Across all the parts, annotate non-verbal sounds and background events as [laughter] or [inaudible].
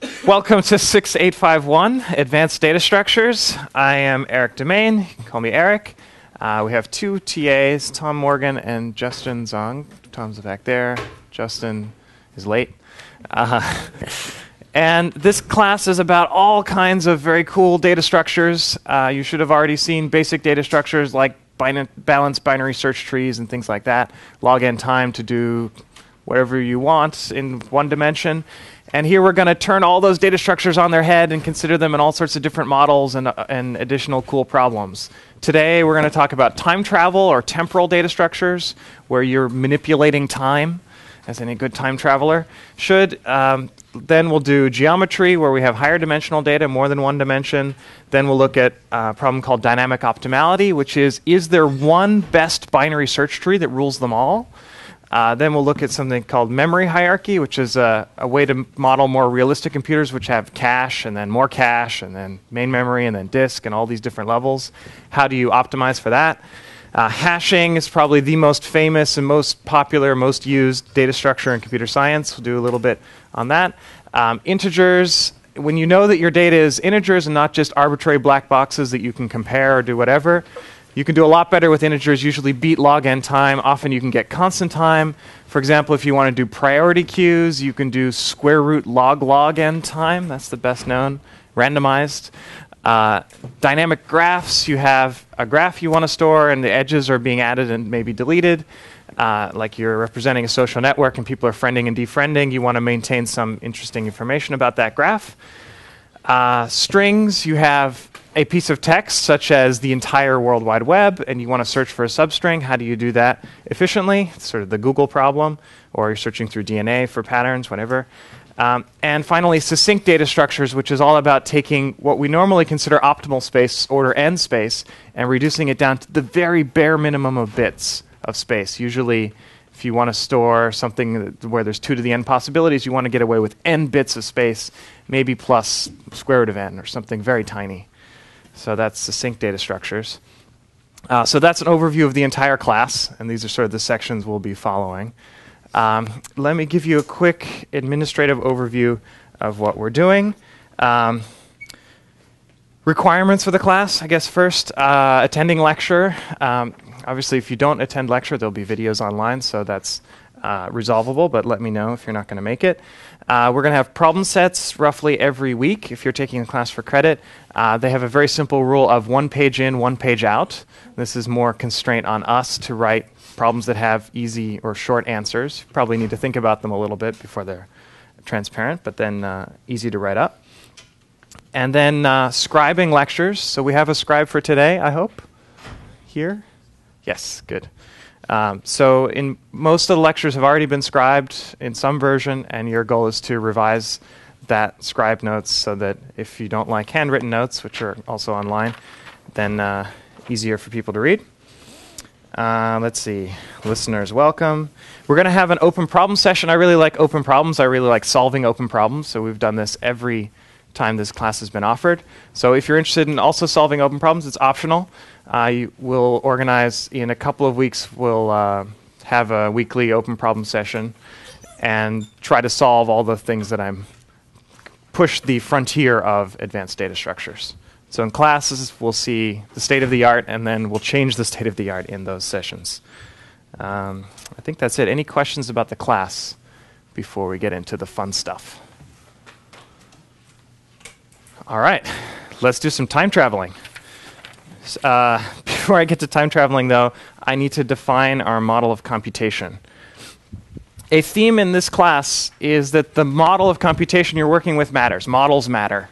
Welcome to 6851 Advanced Data Structures. I am Erik Demaine. You can call me Erik. Uh, we have two TAs, Tom Morgan and Justin Zhang. Tom's back there. Justin is late. Uh, [laughs] and this class is about all kinds of very cool data structures. Uh, you should have already seen basic data structures like bin- balanced binary search trees and things like that. Log n time to do whatever you want in one dimension. And here we're going to turn all those data structures on their head and consider them in all sorts of different models and, uh, and additional cool problems. Today we're going to talk about time travel or temporal data structures, where you're manipulating time, as any good time traveler should. Um, then we'll do geometry, where we have higher dimensional data, more than one dimension. Then we'll look at a problem called dynamic optimality, which is is there one best binary search tree that rules them all? Uh, then we'll look at something called memory hierarchy, which is a, a, way to model more realistic computers, which have cache and then more cache and then main memory and then disk and all these different levels. How do you optimize for that? Uh, hashing is probably the most famous and most popular, most used data structure in computer science. We'll do a little bit on that. Um, integers, when you know that your data is integers and not just arbitrary black boxes that you can compare or do whatever, you can do a lot better with integers, usually beat log n time. Often you can get constant time. For example, if you want to do priority queues, you can do square root log log n time. That's the best known, randomized. Uh, dynamic graphs, you have a graph you want to store, and the edges are being added and maybe deleted. Uh, like you're representing a social network and people are friending and defriending, you want to maintain some interesting information about that graph. Uh, strings, you have a piece of text, such as the entire World Wide Web, and you want to search for a substring, how do you do that efficiently? It's sort of the Google problem, or you're searching through DNA for patterns, whatever. Um, and finally, succinct data structures, which is all about taking what we normally consider optimal space, order n space, and reducing it down to the very bare minimum of bits of space. Usually, if you want to store something where there's 2 to the n possibilities, you want to get away with n bits of space, maybe plus square root of n, or something very tiny. So that's succinct data structures. Uh, so that's an overview of the entire class, and these are sort of the sections we'll be following. Um, let me give you a quick administrative overview of what we're doing. Um, requirements for the class, I guess first, uh, attending lecture. Um, obviously, if you don't attend lecture, there'll be videos online, so that's uh, resolvable, but let me know if you're not going to make it. Uh, we're going to have problem sets roughly every week if you're taking a class for credit. Uh, they have a very simple rule of one page in, one page out. This is more constraint on us to write problems that have easy or short answers. Probably need to think about them a little bit before they're transparent, but then uh, easy to write up. And then uh, scribing lectures. So we have a scribe for today, I hope. Here? Yes, good. Um, so, in most of the lectures have already been scribed in some version, and your goal is to revise that scribe notes so that if you don't like handwritten notes, which are also online, then uh, easier for people to read. Uh, let's see, listeners, welcome. We're going to have an open problem session. I really like open problems. I really like solving open problems. So we've done this every time this class has been offered. So if you're interested in also solving open problems, it's optional. I will organize in a couple of weeks. We'll uh, have a weekly open problem session and try to solve all the things that I'm push the frontier of advanced data structures. So in classes, we'll see the state of the art, and then we'll change the state of the art in those sessions. Um, I think that's it. Any questions about the class before we get into the fun stuff? All right, let's do some time traveling. Uh, [laughs] before I get to time traveling, though, I need to define our model of computation. A theme in this class is that the model of computation you're working with matters. Models matter.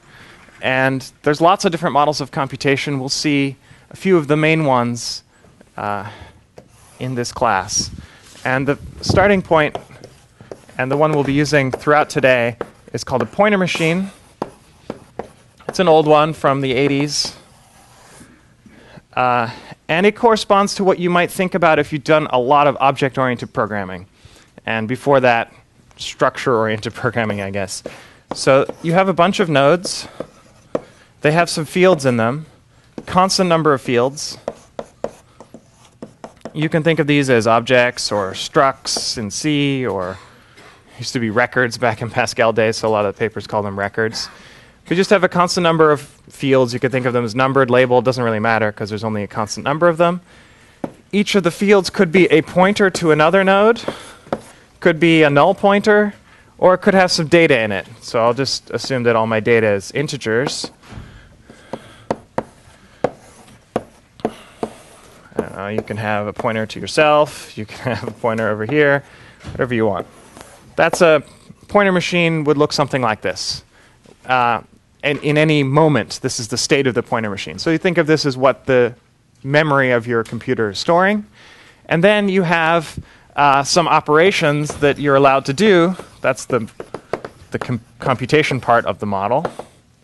And there's lots of different models of computation. We'll see a few of the main ones uh, in this class. And the starting point, and the one we'll be using throughout today, is called a pointer machine. It's an old one from the 80s. Uh, and it corresponds to what you might think about if you've done a lot of object oriented programming. And before that, structure oriented [laughs] programming, I guess. So you have a bunch of nodes, they have some fields in them, constant number of fields. You can think of these as objects or structs in C or Used to be records back in Pascal days, so a lot of the papers call them records. You just have a constant number of fields, you could think of them as numbered, labeled, doesn't really matter because there's only a constant number of them. Each of the fields could be a pointer to another node, could be a null pointer, or it could have some data in it. So I'll just assume that all my data is integers. Uh, you can have a pointer to yourself, you can [laughs] have a pointer over here, whatever you want. That's a pointer machine would look something like this. Uh, and in any moment, this is the state of the pointer machine. So you think of this as what the memory of your computer is storing. And then you have uh, some operations that you're allowed to do. That's the, the com computation part of the model.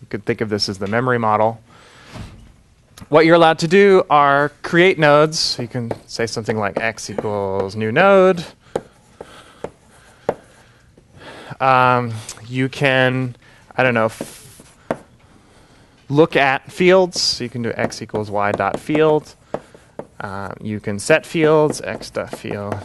You could think of this as the memory model. What you're allowed to do are create nodes. You can say something like x equals new node. Um, you can, I don't know, look at fields. So you can do x equals y dot field. Uh, you can set fields, x dot field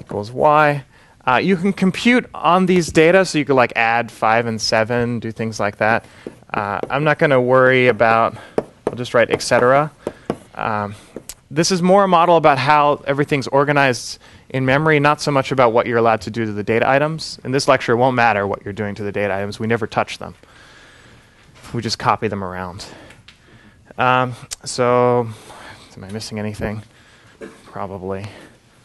equals y. Uh, you can compute on these data, so you could like add 5 and 7, do things like that. Uh, I'm not going to worry about, I'll just write etc. Um, this is more a model about how everything's organized in memory, not so much about what you're allowed to do to the data items. In this lecture, it won't matter what you're doing to the data items. We never touch them. We just copy them around. Um, so, am I missing anything? Probably.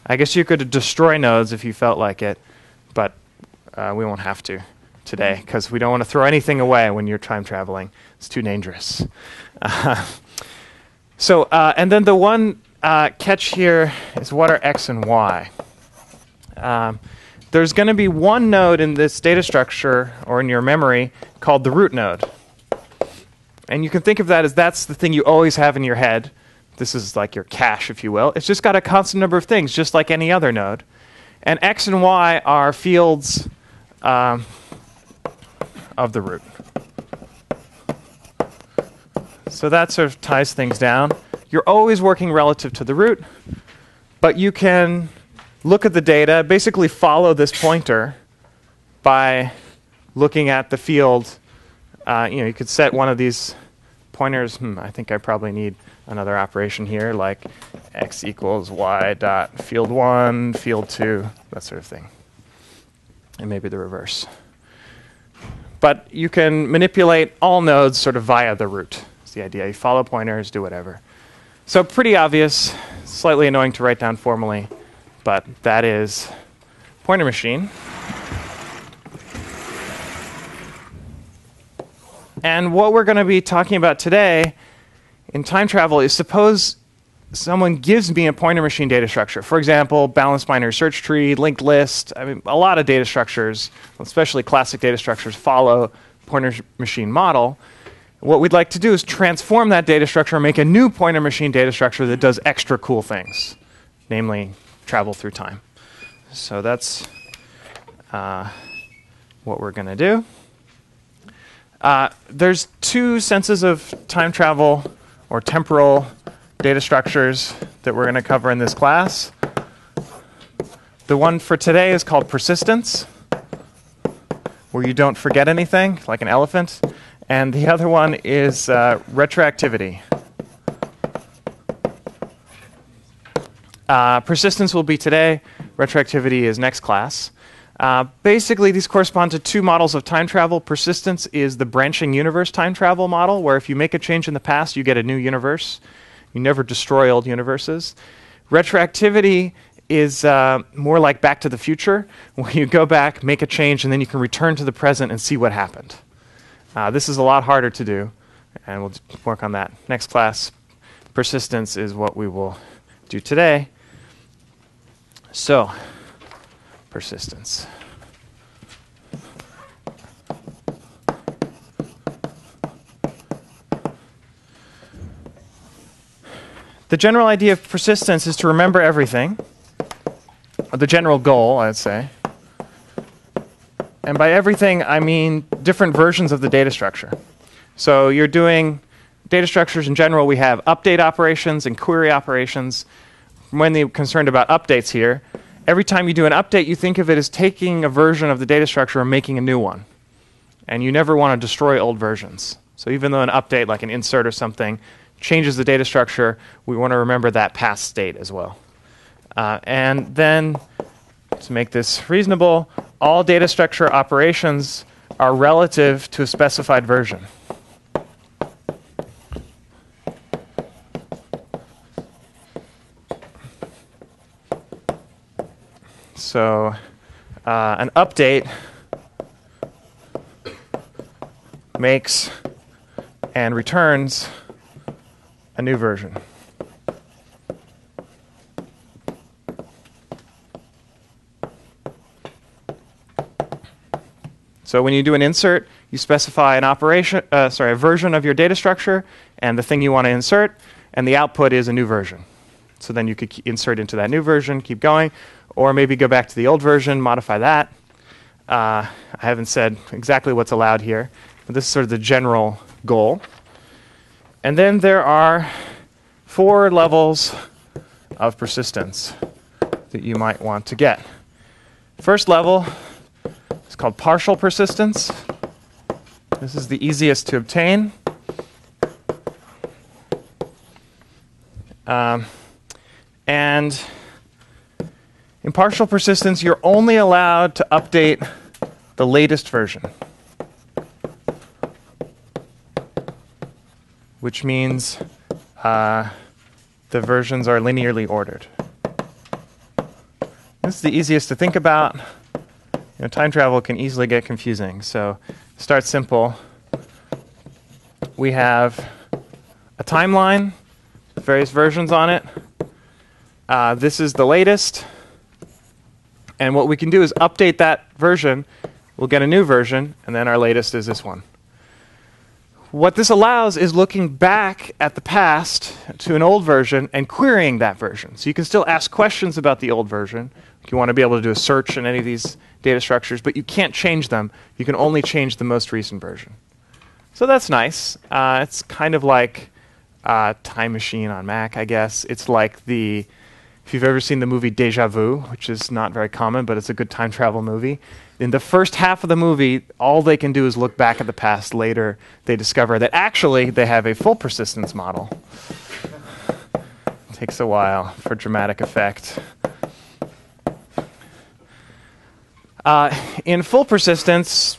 I guess you could destroy nodes if you felt like it, but uh, we won't have to today because we don't want to throw anything away when you're time traveling. It's too dangerous. Uh, [laughs] so, uh, and then the one uh, catch here is what are x and y? Um, there's going to be one node in this data structure or in your memory called the root node. And you can think of that as that's the thing you always have in your head. This is like your cache, if you will. It's just got a constant number of things, just like any other node. And x and y are fields um, of the root. So that sort of ties things down. You're always working relative to the root, but you can look at the data, basically follow this pointer by looking at the field. Uh, you know, you could set one of these pointers. Hmm, I think I probably need another operation here, like x equals y dot field one, field two, that sort of thing, and maybe the reverse. But you can manipulate all nodes sort of via the root. It's the idea. You follow pointers, do whatever. So pretty obvious, slightly annoying to write down formally, but that is pointer machine. And what we're going to be talking about today in time travel is suppose someone gives me a pointer machine data structure. For example, balanced binary search tree, linked list. I mean, a lot of data structures, especially classic data structures, follow pointer machine model. What we'd like to do is transform that data structure and make a new pointer machine data structure that does extra cool things, namely travel through time. So that's uh, what we're going to do. Uh, there's two senses of time travel or temporal data structures that we're going to cover in this class. The one for today is called persistence, where you don't forget anything, like an elephant. And the [laughs] other one is uh, retroactivity. Uh, persistence will be today, retroactivity is next class. Uh, basically, these correspond to two models of time travel. Persistence is the branching universe time travel model, where if you make a change in the past, you get a new universe. You never destroy old universes. Retroactivity is uh, more like Back to the Future, [laughs] where you go back, make a change, and then you can return to the present and see what happened. Uh, this is a lot harder to do, and we'll work on that. Next class, persistence is what we will do today. So, persistence. The general idea of persistence is to remember everything, the general goal, I'd say. And by everything, I mean different versions of the data structure. So you're doing data structures in general, we have update operations and query operations. I'm mainly concerned about updates here. Every time you do an update, you think of it as taking a version of the data structure and making a new one. And you never want to destroy old versions. So even though an update, like an insert or something, changes the data structure, we want to remember that past state as well. Uh, and then, to make this reasonable, all data structure operations are relative to a specified version. So, uh, an update makes and returns a new version. So when you do an insert, you specify an operation, uh, sorry, a version of your data structure and the thing you want to insert, and the output is a new version. So then you could insert into that new version, keep going, or maybe go back to the old version, modify that. Uh, I haven't said exactly what's allowed here, but this is sort of the general goal. And then there are four levels of persistence that you might want to get. First level it's called partial persistence. This is the easiest to obtain. Um, and in partial persistence, you're only allowed to update the latest version, which means uh, the versions are linearly ordered. This is the easiest to think about. You know, time travel can easily get confusing. So start simple. We have a timeline, various versions on it. Uh, this is the latest. And what we can do is update that version. We'll get a new version, and then our latest is this one. What this allows is looking back at the past to an old version and querying that version. So you can still ask questions about the old version. You want to be able to do a search in any of these data structures, but you can't change them. You can only change the most recent version. So that's nice. Uh, it's kind of like uh, Time Machine on Mac, I guess. It's like the, if you've ever seen the movie Deja Vu, which is not very common, but it's a good time travel movie. In the first half of the movie, all they can do is look back at the past. Later, they discover that actually they have a full persistence model. It Takes a while for dramatic effect. Uh, in full persistence,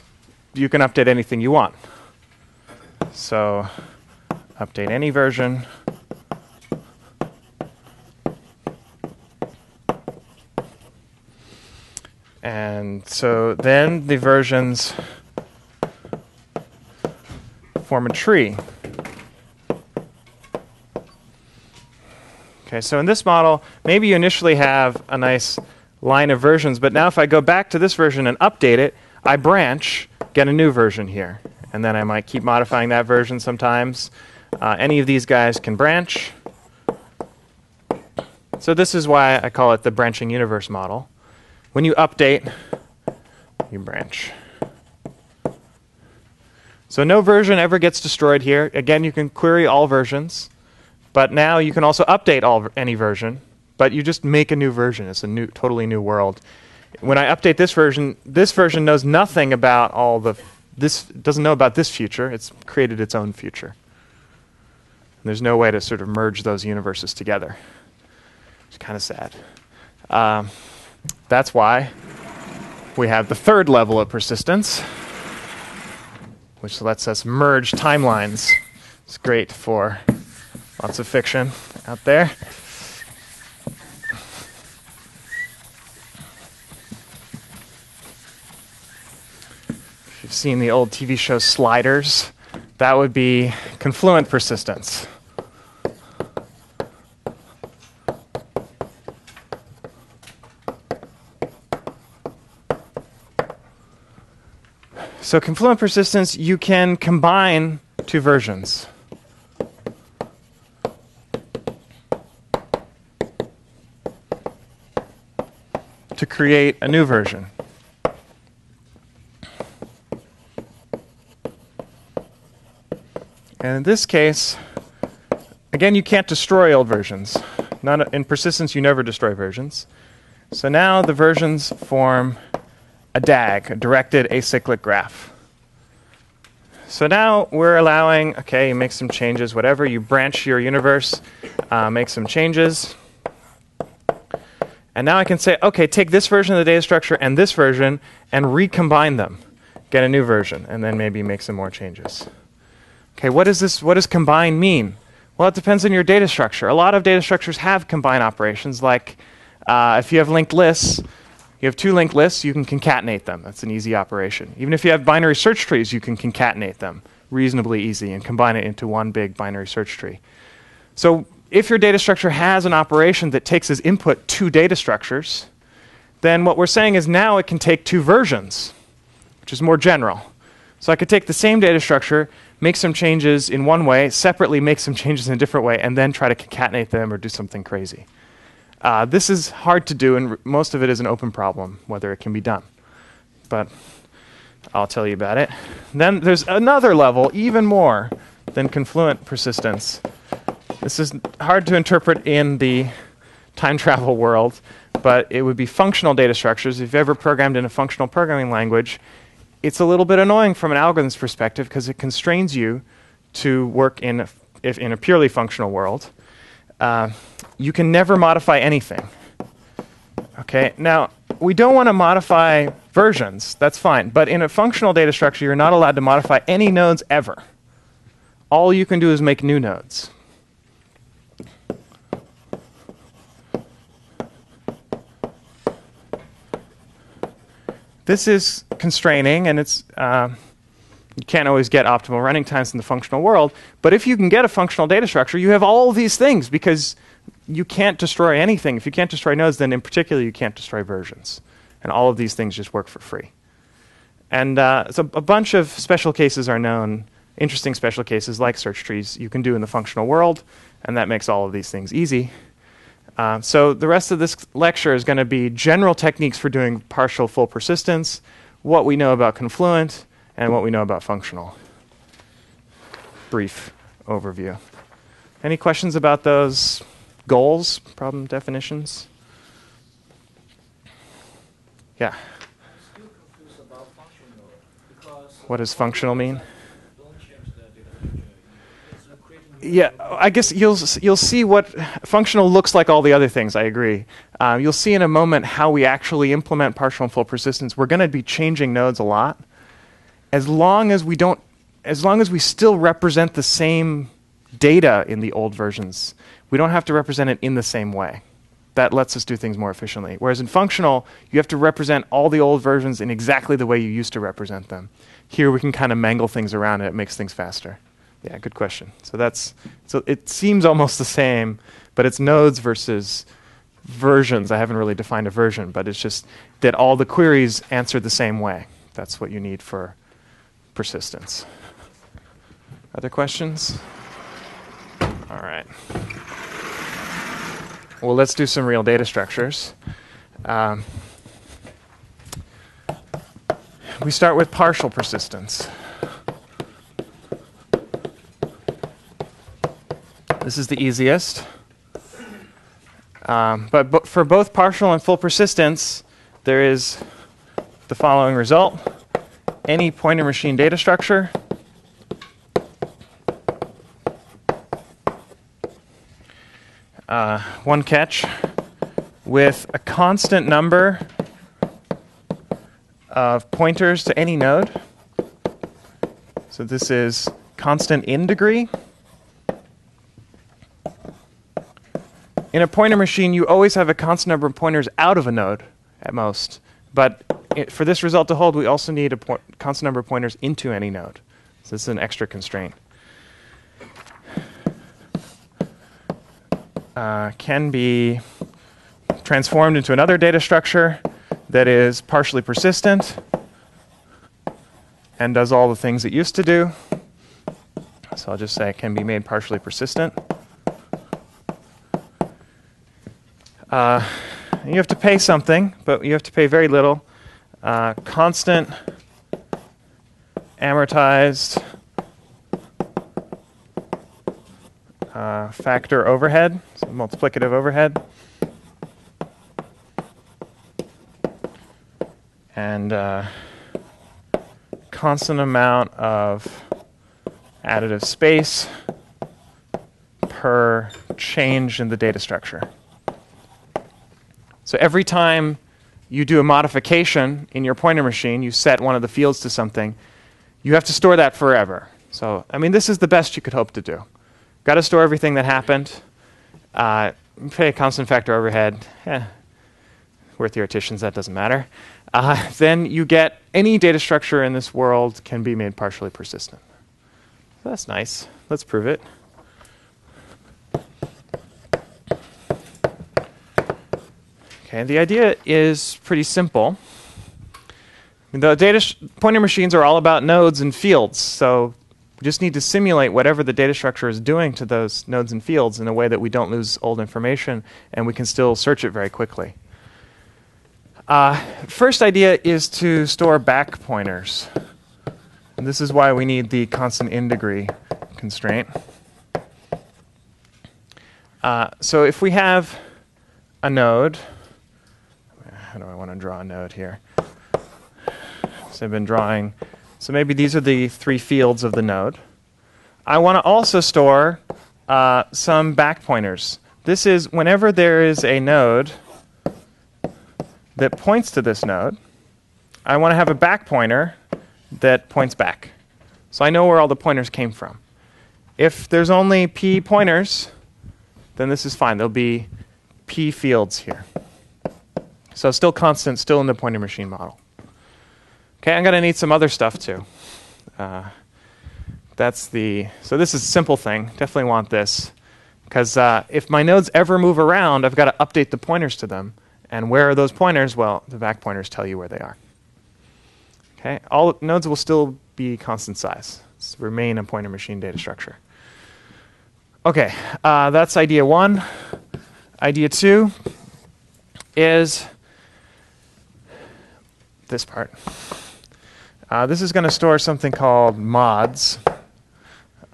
you can update anything you want. So, update any version. And so then the versions form a tree. Okay, so in this model, maybe you initially have a nice line of versions. But now if I go back to this version and update it, I branch, get a new version here. And then I might keep modifying that version sometimes. Uh, any of these guys can branch. So this is why I call it the branching universe model. When you update, you branch. So no version ever gets destroyed here. Again, you can query all versions, but now you can also update all any version but you just make a new version. It's a new, totally new world. When I update this version, this version knows nothing about all the. This doesn't know about this future. It's created its own future. And there's no way to sort of merge those universes together. It's kind of sad. Um, that's why we have the third level of persistence, which lets us merge timelines. It's great for lots of fiction out there. If you've seen the old TV show Sliders, that would be confluent persistence. So, confluent persistence, you can combine two versions. To create a new version. And in this case, again, you can't destroy old versions. Not in persistence, you never destroy versions. So now the versions form a DAG, a directed acyclic graph. So now we're allowing, okay, you make some changes, whatever, you branch your universe, uh, make some changes. And now I can say, okay, take this version of the data structure and this version and recombine them. Get a new version, and then maybe make some more changes. Okay, what does this, what does combine mean? Well, it depends on your data structure. A lot of data structures have combine operations, like uh, if you have linked lists, you have two linked lists, you can concatenate them. That's an easy operation. Even if you have binary search trees, you can concatenate them reasonably easy and combine it into one big binary search tree. So if your data structure has an operation that takes as input two data structures, then what we're saying is now it can take two versions, which is more general. So I could take the same data structure, make some changes in one way, separately make some changes in a different way, and then try to concatenate them or do something crazy. Uh, this is hard to do, and most of it is an open problem, whether it can be done. But I'll tell you about it. Then there's another level, even more than confluent persistence. This is hard to interpret in the time travel world, but it would be functional data structures. If you've ever programmed in a functional programming language, it's a little bit annoying from an algorithm's perspective because it constrains you to work in in a purely functional world. Uh, you can never modify anything. Okay, now we don't want to modify versions, that's fine, but in a functional data structure, you're not allowed to modify any nodes ever. All you can do is make new nodes. This is constraining, and it's uh, you can't always get optimal running times in the functional world. But if you can get a functional data structure, you have all these things because you can't destroy anything. If you can't destroy nodes, then in particular you can't destroy versions, and all of these things just work for free. And uh, so a bunch of special cases are known, interesting special cases like search trees you can do in the functional world, and that makes all of these things easy. Uh, so the rest of this lecture is going to be general techniques for doing partial full persistence, what we know about confluent, and what we know about functional. Brief overview. Any questions about those goals, problem definitions? Yeah. I'm still confused about functional because What does functional mean? Yeah, I guess you'll you'll see what functional looks like all the other things. I agree. Um, you'll see in a moment how we actually implement partial and full persistence. We're going to be changing nodes a lot, as long as we don't, as long as we still represent the same data in the old versions. We don't have to represent it in the same way. That lets us do things more efficiently. Whereas in functional, you have to represent all the old versions in exactly the way you used to represent them. Here we can kind of mangle things around and it makes things faster. Yeah, good question. So that's so it seems almost the same, but it's nodes versus versions. I haven't really defined a version, but it's just that all the queries answer the same way. That's what you need for persistence. Other questions? All right. Well, let's do some real data structures. Um, we start with partial persistence. This is the easiest. Um, but, but for both partial and full persistence, there is the following result. Any pointer machine data structure uh, one catch with a constant number of pointers to any node. So this is constant in degree. In a pointer machine, you always have a constant number of pointers out of a node at most. But i for this result to hold, we also need a constant number of pointers into any node. So this is an extra constraint. Uh, can be transformed into another data structure that is partially persistent and does all the things it used to do. So I'll just say it can be made partially persistent. Uh, you have to pay something, but you have to pay very little. Uh, constant amortized uh, factor overhead, so multiplicative overhead. and uh, constant amount of additive space per change in the data structure. So every time you do a modification in your pointer machine, you set one of the fields to something, you have to store that forever. So, I mean, this is the best you could hope to do. Got to store everything that happened. Uh, pay a constant factor overhead. Eh, we're theoreticians, that doesn't matter. Uh, [laughs] then you get any data structure in this world can be made partially persistent. So that's nice. Let's prove it. Okay, the idea is pretty simple. The data pointer machines are all about nodes and fields, so we just need to simulate whatever the data structure is doing to those nodes and fields in a way that we don't lose old information and we can still search it very quickly. Uh, first idea is to store back pointers. And this is why we need the constant in degree constraint. Uh, so if we have a node, how do I want to draw a node here? So I've been drawing, so maybe these are the three fields of the node. I want to also store uh, some back pointers. This is whenever there is a node that points to this node, I want to have a back pointer that points back. So I know where all the pointers came from. If there's only p pointers, then this is fine. There'll be p fields here. So still constant, still in the pointer machine model. Okay, I'm going to need some other stuff too. Uh, that's the, so this is a simple thing. Definitely want this. Because uh, if my nodes ever move around, I've got to update the pointers to them. And where are those pointers? Well, the back pointers tell you where they are. Okay, all nodes will still be constant size. It's remain a pointer machine data structure. Okay, uh, that's idea one. Idea two is this part. Uh, this is going to store something called mods.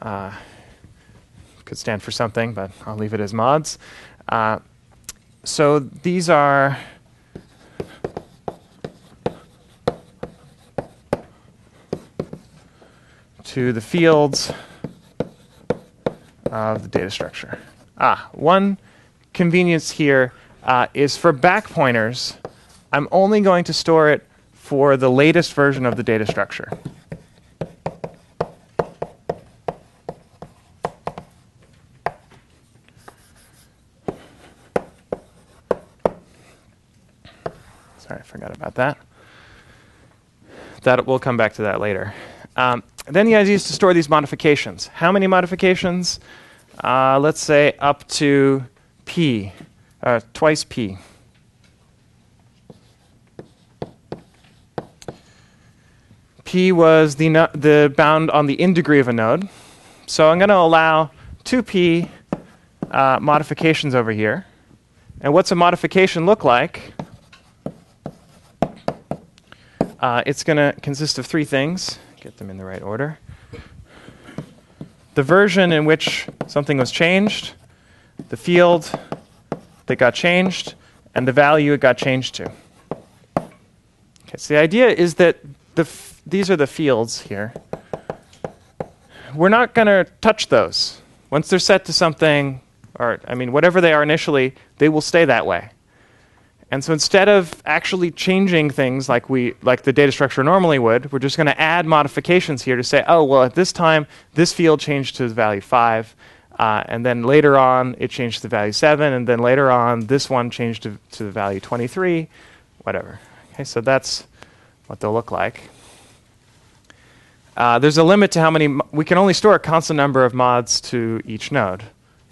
Uh, could stand for something, but I'll leave it as mods. Uh, so these are to the fields of the data structure. Ah, one convenience here uh, is for back pointers, I'm only going to store it for the latest version of the data structure. Sorry, I forgot about that. That we'll come back to that later. Um, then the idea is to store these modifications. How many modifications? Uh, let's say up to p, uh, twice p. p was the, no- the bound on the in degree of a node. So I'm going to allow 2p uh, modifications over here. And what's a modification look like? Uh, it's going to consist of three things. Get them in the right order. The version in which something was changed, the field that got changed, and the value it got changed to. Okay, so the idea is that the these are the fields here. We're not going to touch those. Once they're set to something, or I mean, whatever they are initially, they will stay that way. And so instead of actually changing things like we like the data structure normally would, we're just going to add modifications here to say, oh well, at this time this field changed to the value five, uh, and then later on it changed to the value seven, and then later on this one changed to, to the value 23, whatever. Okay, so that's what they'll look like. Uh, there's a limit to how many, we can only store a constant number of mods to each node,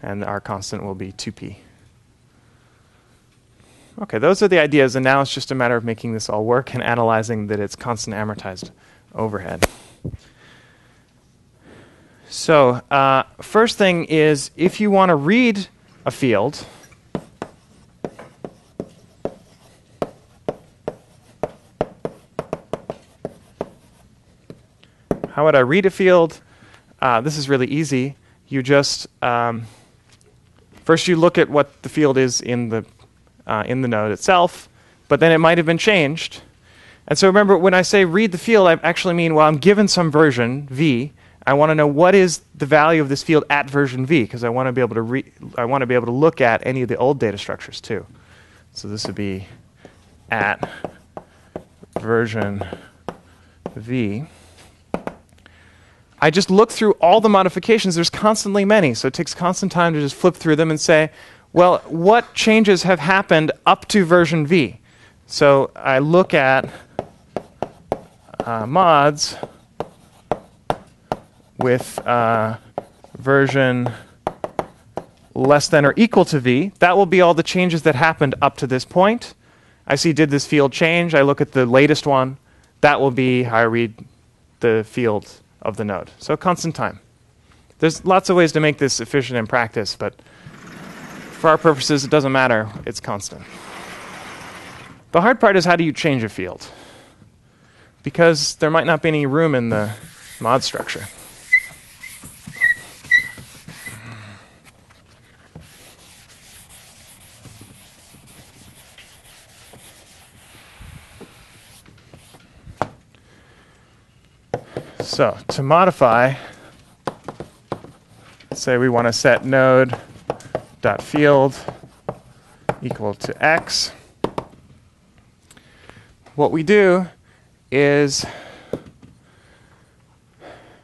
and our constant will be 2p. Okay, those are the ideas, and now it's just a matter of making this all work and analyzing that it's constant amortized overhead. So, uh, first thing is if you want to read a field, how would I read a field? Uh, this is really easy. You just um, first you look at what the field is in the uh, in the node itself, but then it might have been changed, And so remember, when I say read the field, I actually mean, well, I'm given some version, v. I want to know what is the value of this field at version v, because I want to be able to re- I want to be able to look at any of the old data structures too. So this would be at version v. I just look through all the modifications. There's constantly many, so it takes constant time to just flip through them and say, well, what changes have happened up to version v? So I look at uh, mods with uh, version less than or equal to v. That will be all the changes that happened up to this point. I see did this field change? I look at the latest one. That will be how I read the field of the node. So constant time. There's lots of ways to make this efficient in practice, but for our purposes, it doesn't matter. It's constant. The hard part is how do you change a field? Because there might not be any room in the mod structure. So to modify, say we want to set node dot field equal to x. What we do is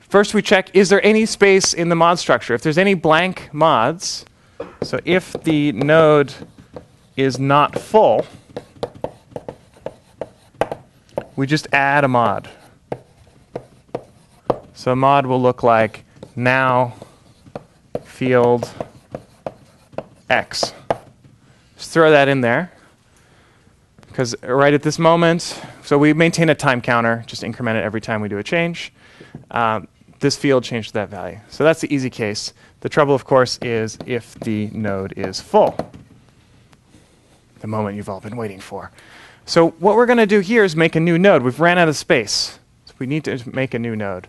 first we check is there any space in the mod structure? If there's any blank mods, so if the node is not full, we just add a mod. So mod will look like now field x. Just throw that in there. Because right at this moment, so we maintain a time counter, just increment it every time we do a change. Um, this field changed to that value. So that's the easy case. The trouble, of course, is if the node is full. The moment you've all been waiting for. So what we're going to do here is make a new node. We've ran out of space. So we need to make a new node.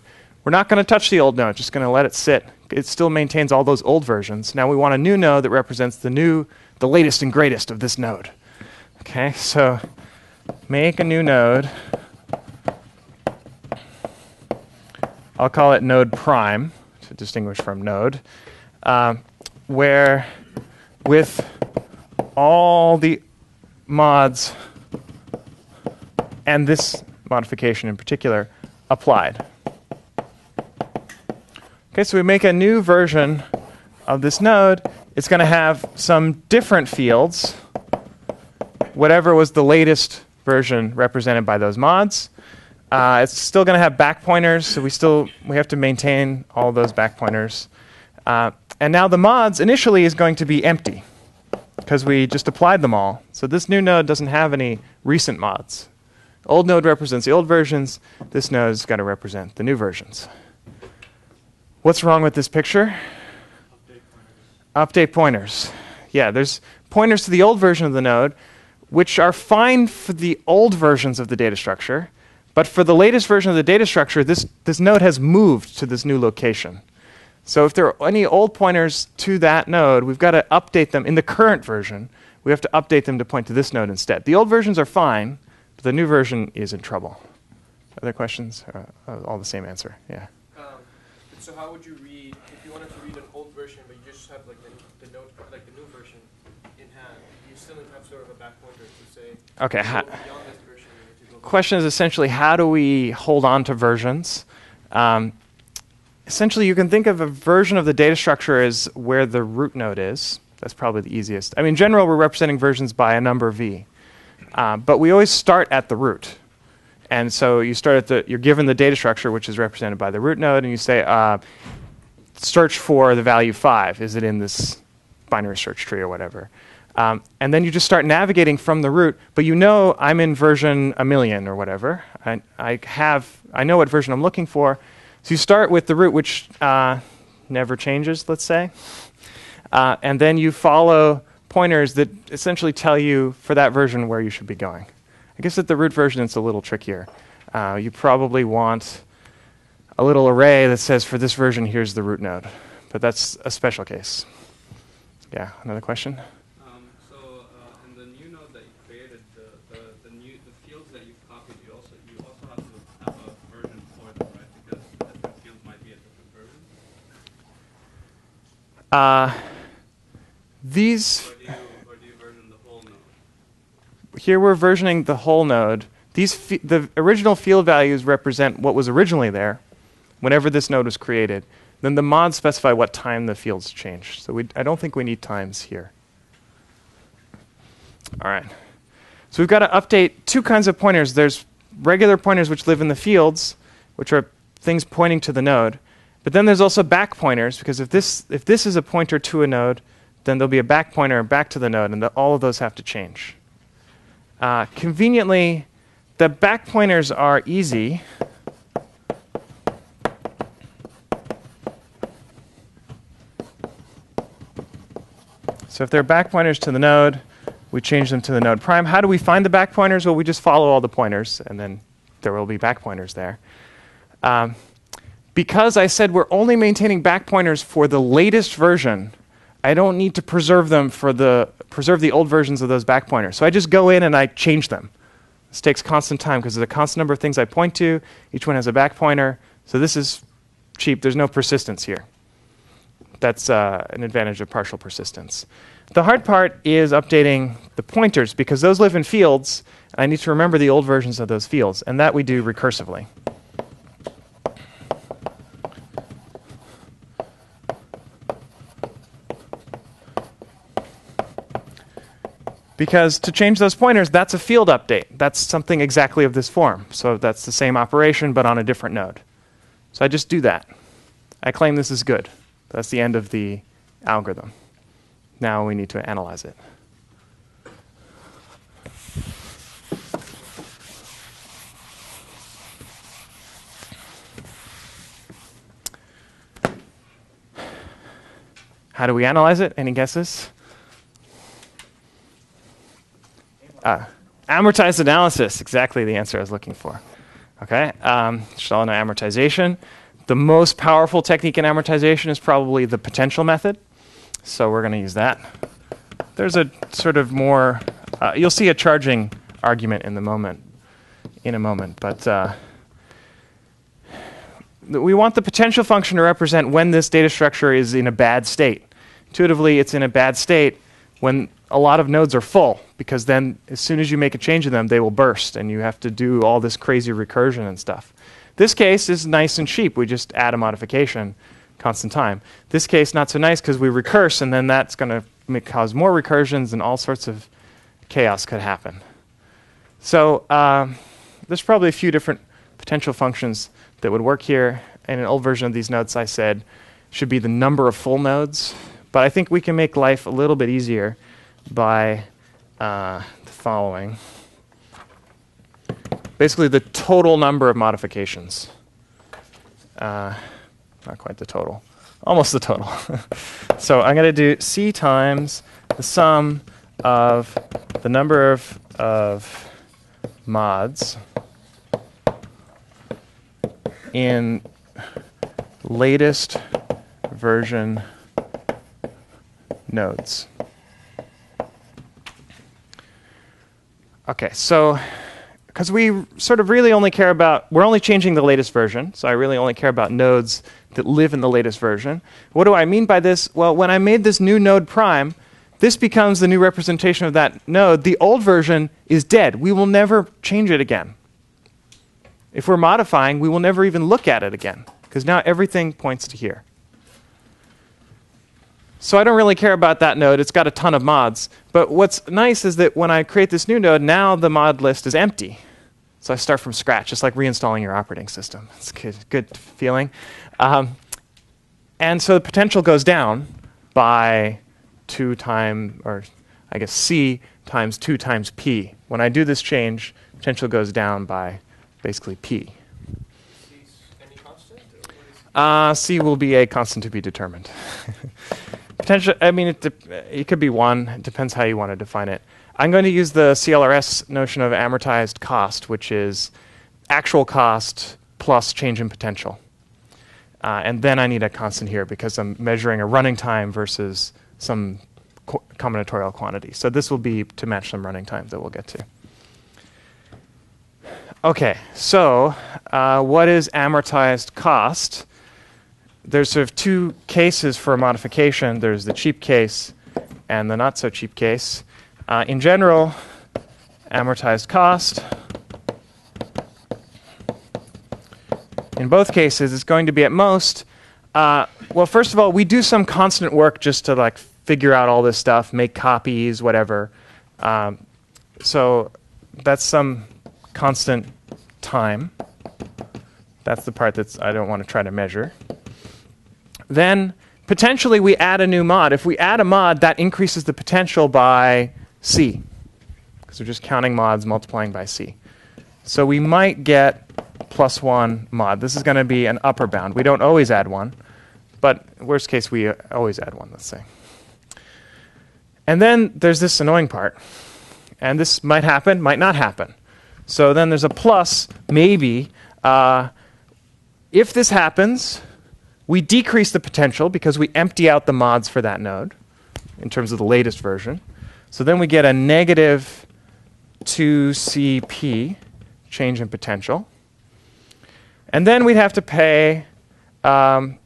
We're not going to touch the old node, just going to let it sit. It still maintains all those old versions. Now we want a new node that represents the new, the latest and greatest of this node. Okay, so make a new node. I'll call it node prime to distinguish from node, um, where with all the mods and this modification in particular applied. Okay, so we make a new version of this node. It's going to have some different fields, whatever was the latest version represented by those mods. Uh, it's still going to have back pointers, so we still we have to maintain all those back pointers. Uh, and now the mods initially is going to be empty because we just applied them all. So this new node doesn't have any recent mods. Old node represents the old versions. This node is going to represent the new versions. What's wrong with this picture? Update pointers. Yeah, there's pointers to the old version of the node, which are fine for the old versions of the data structure, but for the latest version of the data structure, this, this node has moved to this new location. So if there are any old pointers to that node, we've got to update them in the current version. We have to update them to point to this node instead. The old versions are fine, but the new version is in trouble. Other questions? Uh, all the same answer. Yeah. So how would you read if you wanted to read an old version, but you just have like the, the note, like the new version in hand? You still have sort of a back pointer to say. Okay. Ha- this version, to question is essentially how do we hold on to versions? Um, essentially, you can think of a version of the data structure as where the root node is. That's probably the easiest. I mean, in general, we're representing versions by a number v, uh, but we always start at the root. And so you start at the, you're given the data structure, which is represented by the root node, and you say, uh, search for the value five. Is it in this binary search tree or whatever? Um, and then you just start navigating from the root, but you know I'm in version a million or whatever. I, I have, I know what version I'm looking for. So you start with the root, which uh, never changes, let's say. Uh, and then you follow pointers that essentially tell you for that version where you should be going. I guess at the root version, it's a little trickier. Uh, you probably want a little array that says for this version, here's the root node. But that's a special case. Yeah, another question? Um, so uh, in the new node that you created, the, the, the, new, the fields that you've copied, you also, you also have to have a version for them, right? Because different fields might be a different version? Uh, these here we're versioning the whole node. These the original field values represent what was originally there, whenever this node was created. Then the mods specify what time the fields changed. So we, I don't think we need times here. All right. So we've got to update two kinds of pointers. There's regular pointers which live in the fields, which are things pointing to the node. But then there's also back pointers because if this if this is a pointer to a node, then there'll be a back pointer back to the node, and the, all of those have to change. Uh, conveniently, the back pointers are easy. So if they're back pointers to the node, we change them to the node prime. How do we find the back pointers? Well, we just follow all the pointers, and then there will be back pointers there. Um, because I said we're only maintaining back pointers for the latest version, I don't need to preserve them for the preserve the old versions of those back pointers. So I just go in and I change them. This takes constant time because there's a constant number of things I point to. Each one has a back pointer. So this is cheap. There's no persistence here. That's uh, an advantage of partial persistence. The hard part is updating the pointers because those live in fields. And I need to remember the old versions of those fields, and that we do recursively. Because to change those pointers, that's a field update. That's something exactly of this form. So that's the same operation, but on a different node. So I just do that. I claim this is good. That's the end of the algorithm. Now we need to analyze it. How do we analyze it? Any guesses? Uh, amortized analysis, exactly the answer I was looking for. Okay, um, should all know amortization. The most powerful technique in amortization is probably the potential method. So we're going to use that. There's a sort of more, uh, you'll see a charging argument in the moment, in a moment, but uh, we want the potential function to represent when this data structure is in a bad state. Intuitively, it's in a bad state when a lot of nodes are full, because then as soon as you make a change in them, they will burst, and you have to do all this crazy recursion and stuff. This case is nice and cheap. We just add a modification, constant time. This case, not so nice because we recurse, and then that's going to cause more recursions, and all sorts of chaos could happen. So um, there's probably a few different potential functions that would work here. In an old version of these nodes, I said should be the number of full nodes, but I think we can make life a little bit easier by uh, the following basically the total number of modifications. Uh, not quite the total, almost the total. [laughs] so I'm going to do c times the sum of the number of, of mods in latest version nodes. Okay, so because we sort of really only care about, we're only changing the latest version, so I really only care about nodes that live in the latest version. What do I mean by this? Well, when I made this new node prime, this becomes the new representation of that node. The old version is dead. We will never change it again. If we're modifying, we will never even look at it again, because now everything points to here. So I don't really care about that node. It's got a ton of mods. But what's nice is that when I create this new node, now the mod list is empty. So I start from scratch, It's like reinstalling your operating system. It's a good, good feeling. Um, and so the potential goes down by 2 times, or I guess C times 2 times P. When I do this change, potential goes down by basically P. C's any constant? Or what is Uh, C will be a constant to be determined. [laughs] Potential. I mean, it, de- it could be one. It depends how you want to define it. I'm going to use the CLRS notion of amortized cost, which is actual cost plus change in potential. Uh, and then I need a constant here because I'm measuring a running time versus some co- combinatorial quantity. So this will be to match some running time that we'll get to. Okay, so uh, what is amortized cost? There's sort of two cases for a modification. There's the cheap case and the not so cheap case. Uh, in general, amortized cost. In both cases, it's going to be at most. Uh, well, first of all, we do some constant work just to like figure out all this stuff, make copies, whatever. Um, so that's some constant time. That's the part that's I don't want to try to measure. Then potentially we add a new mod. If we add a mod, that increases the potential by c, because we're just counting mods multiplying by c. So we might get plus one mod. This is going to be an upper bound. We don't always add one, but worst case we always add one. Let's say. And then there's this annoying part, and this might happen, might not happen. So then there's a plus, maybe. Uh, if this happens, we decrease the potential because we empty out the mods for that node in terms of the latest version. So then we get a negative 2CP change in potential. And then we'd have to pay, um,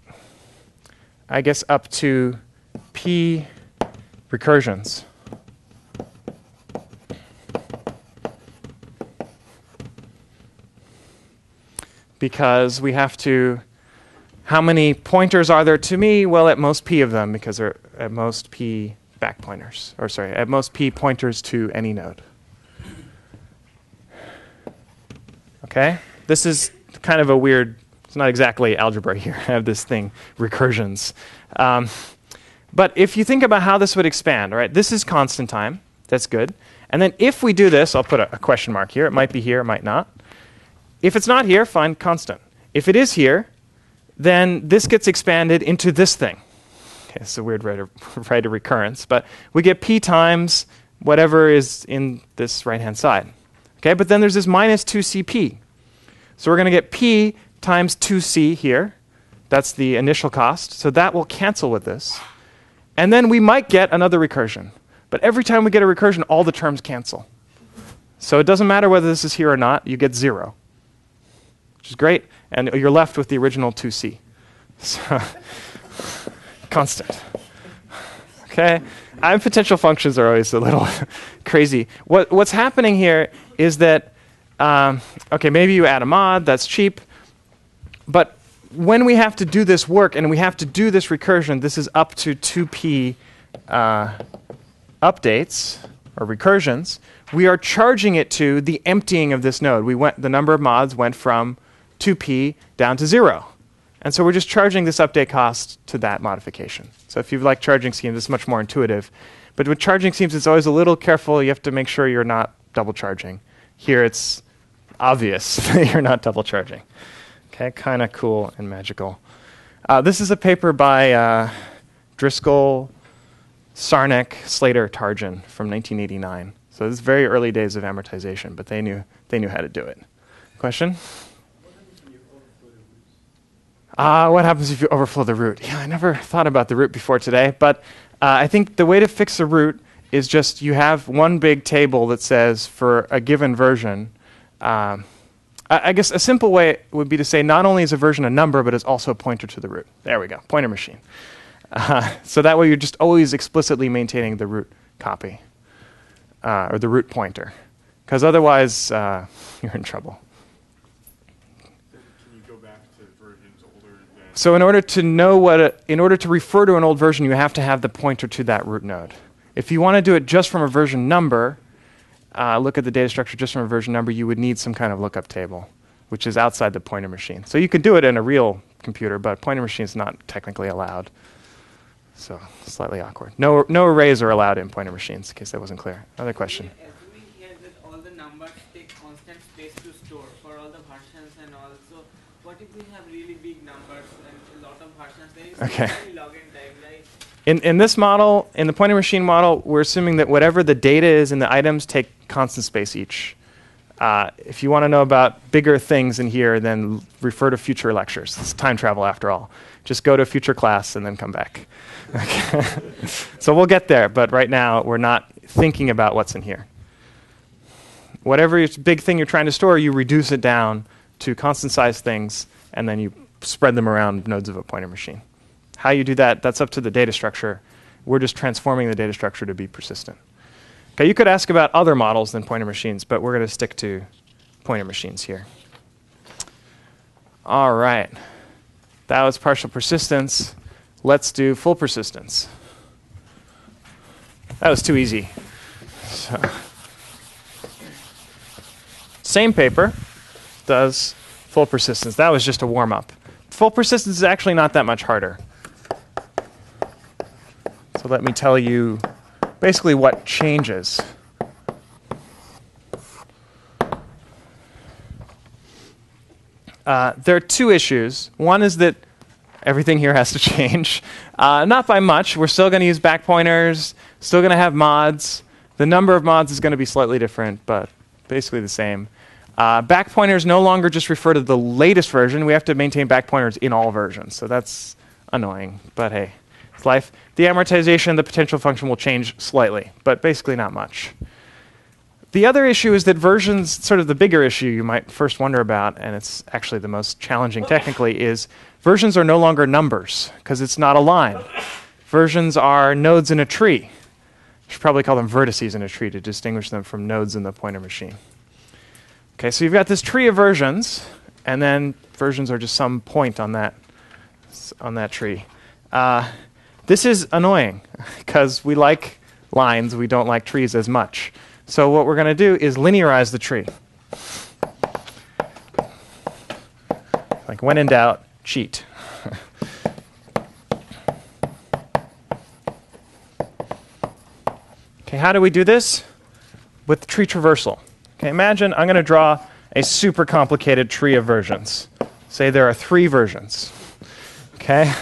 I guess, up to P recursions. Because we have to, how many pointers are there to me? Well, at most P of them, because there are at most P back pointers, or sorry, at most P pointers to any node. Okay? This is kind of a weird, it's not exactly algebra here. [laughs] I have this thing, recursions. Um, but if you think about how this would expand, all right, this is constant time. That's good. And then if we do this, I'll put a, a question mark here. It might be here, it might not. If it's not here, fine, constant. If it is here, then this gets expanded into this thing. Okay, it's a weird rate of, [laughs] rate of recurrence, but we get p times whatever is in this right-hand side. Okay, but then there's this minus 2cp. So we're going to get p times 2c here. That's the initial cost. So that will cancel with this. And then we might get another recursion. But every time we get a recursion, all the terms cancel. So it doesn't matter whether this is here or not, you get zero, which is great. And you're left with the original 2c. [laughs] So constant. Okay? I potential functions are always a little [laughs] crazy. What, what's happening here is that, um, okay, maybe you add a mod, that's cheap, but when we have to do this work and we have to do this recursion, this is up to 2p uh, updates or recursions, we are charging it to the emptying of this node. We went, the number of mods went from 2p down to 0. And so we're just charging this update cost to that modification. So if you like charging schemes, it's much more intuitive. But with charging schemes, it's always a little careful. You have to make sure you're not double charging. Here, it's obvious [laughs] that you're not double charging. Okay, kind of cool and magical. Uh, this is a paper by uh, Driscoll, Sarnak, Sleator, Tarjan from 1989. So this is very early days of amortization, but they knew they knew how to do it. Question? Uh, what happens if you overflow the root? Yeah, I never thought about the root before today, but uh, I think the way to fix a root is just you have one big table that says for a given version. Um, I, I guess a simple way would be to say not only is a version a number, but it's also a pointer to the root. There we go, pointer machine. [laughs] Uh, so that way you're just always explicitly maintaining the root copy uh, or the root pointer, because otherwise uh, [laughs] you're in trouble. So in order to know what, a, in order to refer to an old version, you have to have the pointer to that root node. If you want to do it just from a version number, uh, look at the data structure just from a version number, you would need some kind of lookup table, which is outside the pointer machine. So you could do it in a real computer, but pointer machine is not technically allowed. So slightly awkward. No, no arrays are allowed in pointer machines, in case that wasn't clear. Other question. Assuming here that all the numbers take constant space to store for all the versions and also, what if we have really big numbers and a lot of versions? There is Okay. [laughs] In, in this model, in the pointer machine model, we're assuming that whatever the data is in the items take constant space each. Uh, if you want to know about bigger things in here, then refer to future lectures. It's time travel after all. Just go to a future class and then come back. [laughs] Okay. so we'll get there, but right now we're not thinking about what's in here. Whatever big thing you're trying to store, you reduce it down to constant size things, and then you spread them around nodes of a pointer machine. How you do that, that's up to the data structure. We're just transforming the data structure to be persistent. Okay, you could ask about other models than pointer machines, but we're going to stick to pointer machines here. All right. That was partial persistence. Let's do full persistence. That was too easy. So. Same paper does full persistence. That was just a warm up. Full persistence is actually not that much harder. So let me tell you basically what changes. Uh, there are two issues. One is that everything here has to [laughs] change. Uh, not by much. We're still going to use back pointers, still going to have mods. The number of mods is going to be slightly different, but basically the same. Uh, back pointers no longer just refer to the latest version. We have to maintain back pointers in all versions. So that's annoying, but hey, it's life. The amortization, of the potential function will change slightly, but basically not much. The other issue is that versions, sort of the bigger issue you might first wonder about, and it's actually the most challenging technically, is versions are no longer numbers because it's not a line. Versions are nodes in a tree. You should probably call them vertices in a tree to distinguish them from nodes in the pointer machine. Okay, so you've got this tree of versions, and then versions are just some point on that on that tree. Uh, this is annoying [laughs] because we like lines, we don't like trees as much. So what we're going to do is linearize the tree. Like when in doubt, cheat. [laughs] okay, how do we do this? With tree traversal. Okay, imagine I'm going to draw a super complicated tree of versions. Say there are three versions. Okay?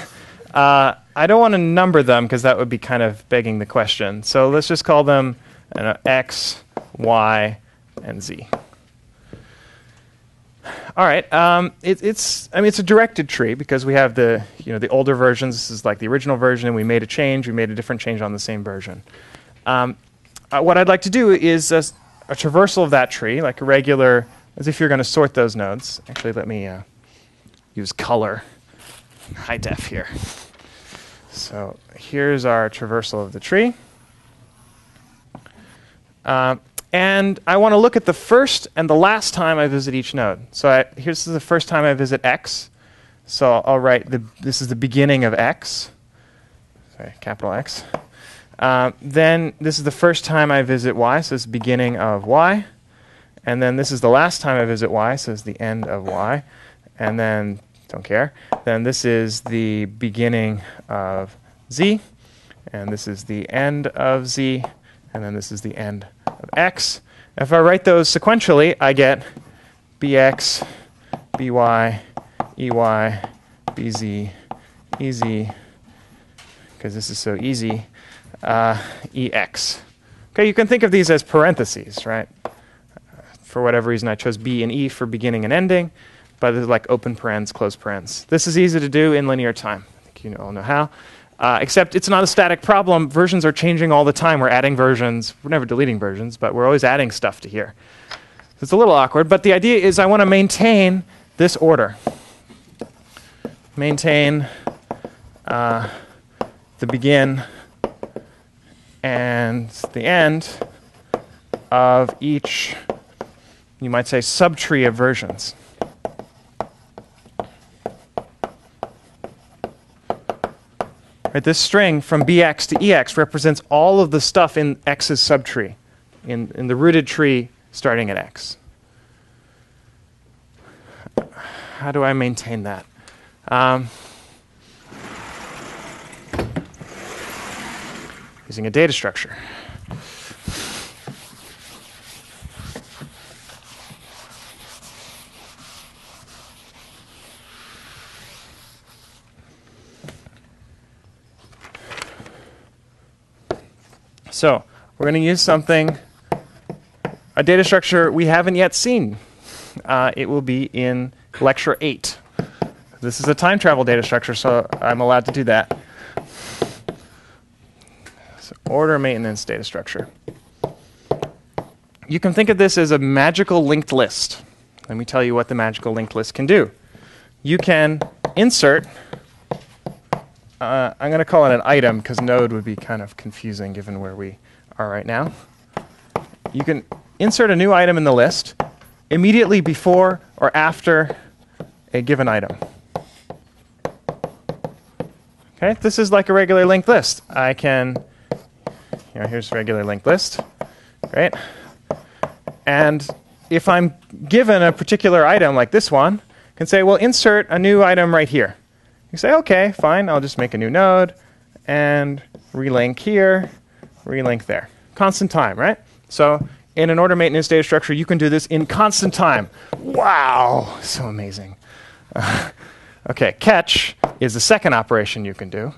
Uh, I don't want to number them because that would be kind of begging the question. So let's just call them know, X, Y, and Z. All right. Um, it, it's I mean it's a directed tree because we have the you know the older versions. This is like the original version, and we made a change. We made a different change on the same version. Um, uh, what I'd like to do is a, a, traversal of that tree, like a regular, as if you're going to sort those nodes. Actually, let me uh, use color, high def here. So here's our traversal of the tree. Uh, and I want to look at the first and the last time I visit each node. So I, here's the first time I visit x. So I'll write the, this is the beginning of x. Sorry, capital X. Uh, then this is the first time I visit y, so it's beginning of y. And then this is the last time I visit y, so it's the end of y. And then, don't care. Then this is the beginning of z. And this is the end of z. And then this is the end of x. If I write those sequentially, I get bx, by, ey, bz, ez, because this is so easy, uh, ex. Okay, you can think of these as parentheses, right? For whatever reason, I chose b and e for beginning and ending, but it's like open parens, close parens. This is easy to do in linear time. I think you all know how. Uh, except it's not a static problem. Versions are changing all the time. We're adding versions. We're never deleting versions, but we're always adding stuff to here. It's a little awkward, but the idea is I want to maintain this order. Maintain uh, the begin and the end of each, you might say, subtree of versions. Right, this string from bx to ex represents all of the stuff in x's subtree, in, in the rooted tree starting at x. How do I maintain that? Um, using a data structure. So we're going to use something, a data structure we haven't yet seen. Uh, it will be in lecture 8. This is a time travel data structure, so I'm allowed to do that. So order maintenance data structure. You can think of this as a magical linked list. Let me tell you what the magical linked list can do. You can insert. Uh, I'm going to call it an item because node would be kind of confusing given where we are right now. You can insert a new item in the list immediately before or after a given item. Okay, this is like a regular linked list. I can, you know, here's a regular linked list, right? And if I'm given a particular item like this one, I can say, well, insert a new item right here. You say, okay, fine, I'll just make a new node and relink here, relink there. Constant time, right? So in an order maintenance data structure, you can do this in constant time. Wow, so amazing. [laughs] okay, catch is the second operation you can do.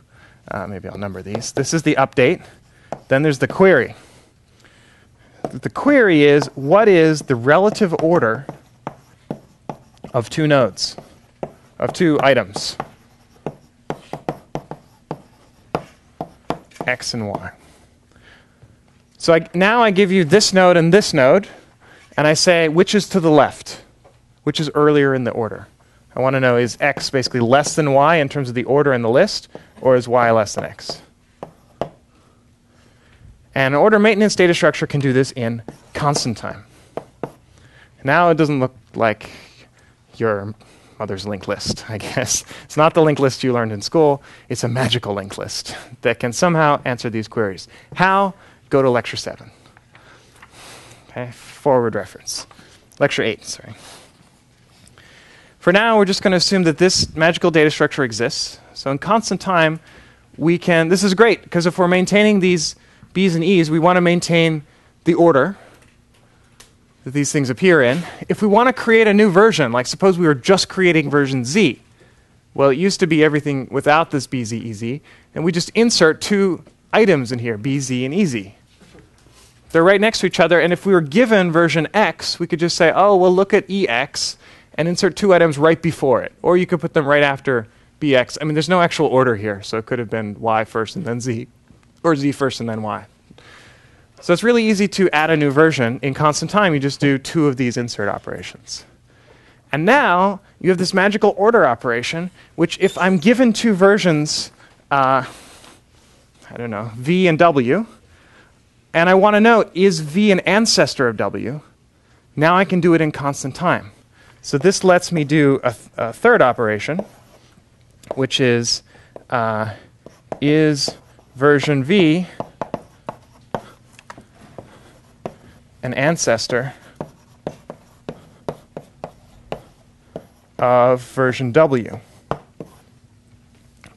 Uh, maybe I'll number these. This is the update. Then there's the query. The query is what is the relative order of two nodes, of two items, x and y. So I, now I give you this node and this node, and I say which is to the left, which is earlier in the order. I want to know is x basically less than y in terms of the order in the list, or is y less than x? And an order maintenance data structure can do this in constant time. Now it doesn't look like your mother's linked list, I guess. It's not the linked list you learned in school, it's a magical linked list that can somehow answer these queries. How? Go to lecture 7. Okay, forward reference. Lecture 8, sorry. For now, we're just going to assume that this magical data structure exists. So in constant time, we can, this is great, because if we're maintaining these B's and E's, we want to maintain the order that these things appear in. If we want to create a new version, like suppose we were just creating version Z, well, it used to be everything without this BZ, EZ, and we just insert two items in here, BZ and EZ. They're right next to each other, and if we were given version X, we could just say, oh, well, look at EX, and insert two items right before it. Or you could put them right after BX. I mean, there's no actual order here, so it could have been Y first and then Z, or Z first and then Y. So it's really easy to add a new version in constant time. You just do two of these insert operations. And now you have this magical order operation, which if I'm given two versions, uh, I don't know, V and W, and I want to know is V an ancestor of W, now I can do it in constant time. So this lets me do a, th- a third operation, which is uh, is version V an ancestor of version W.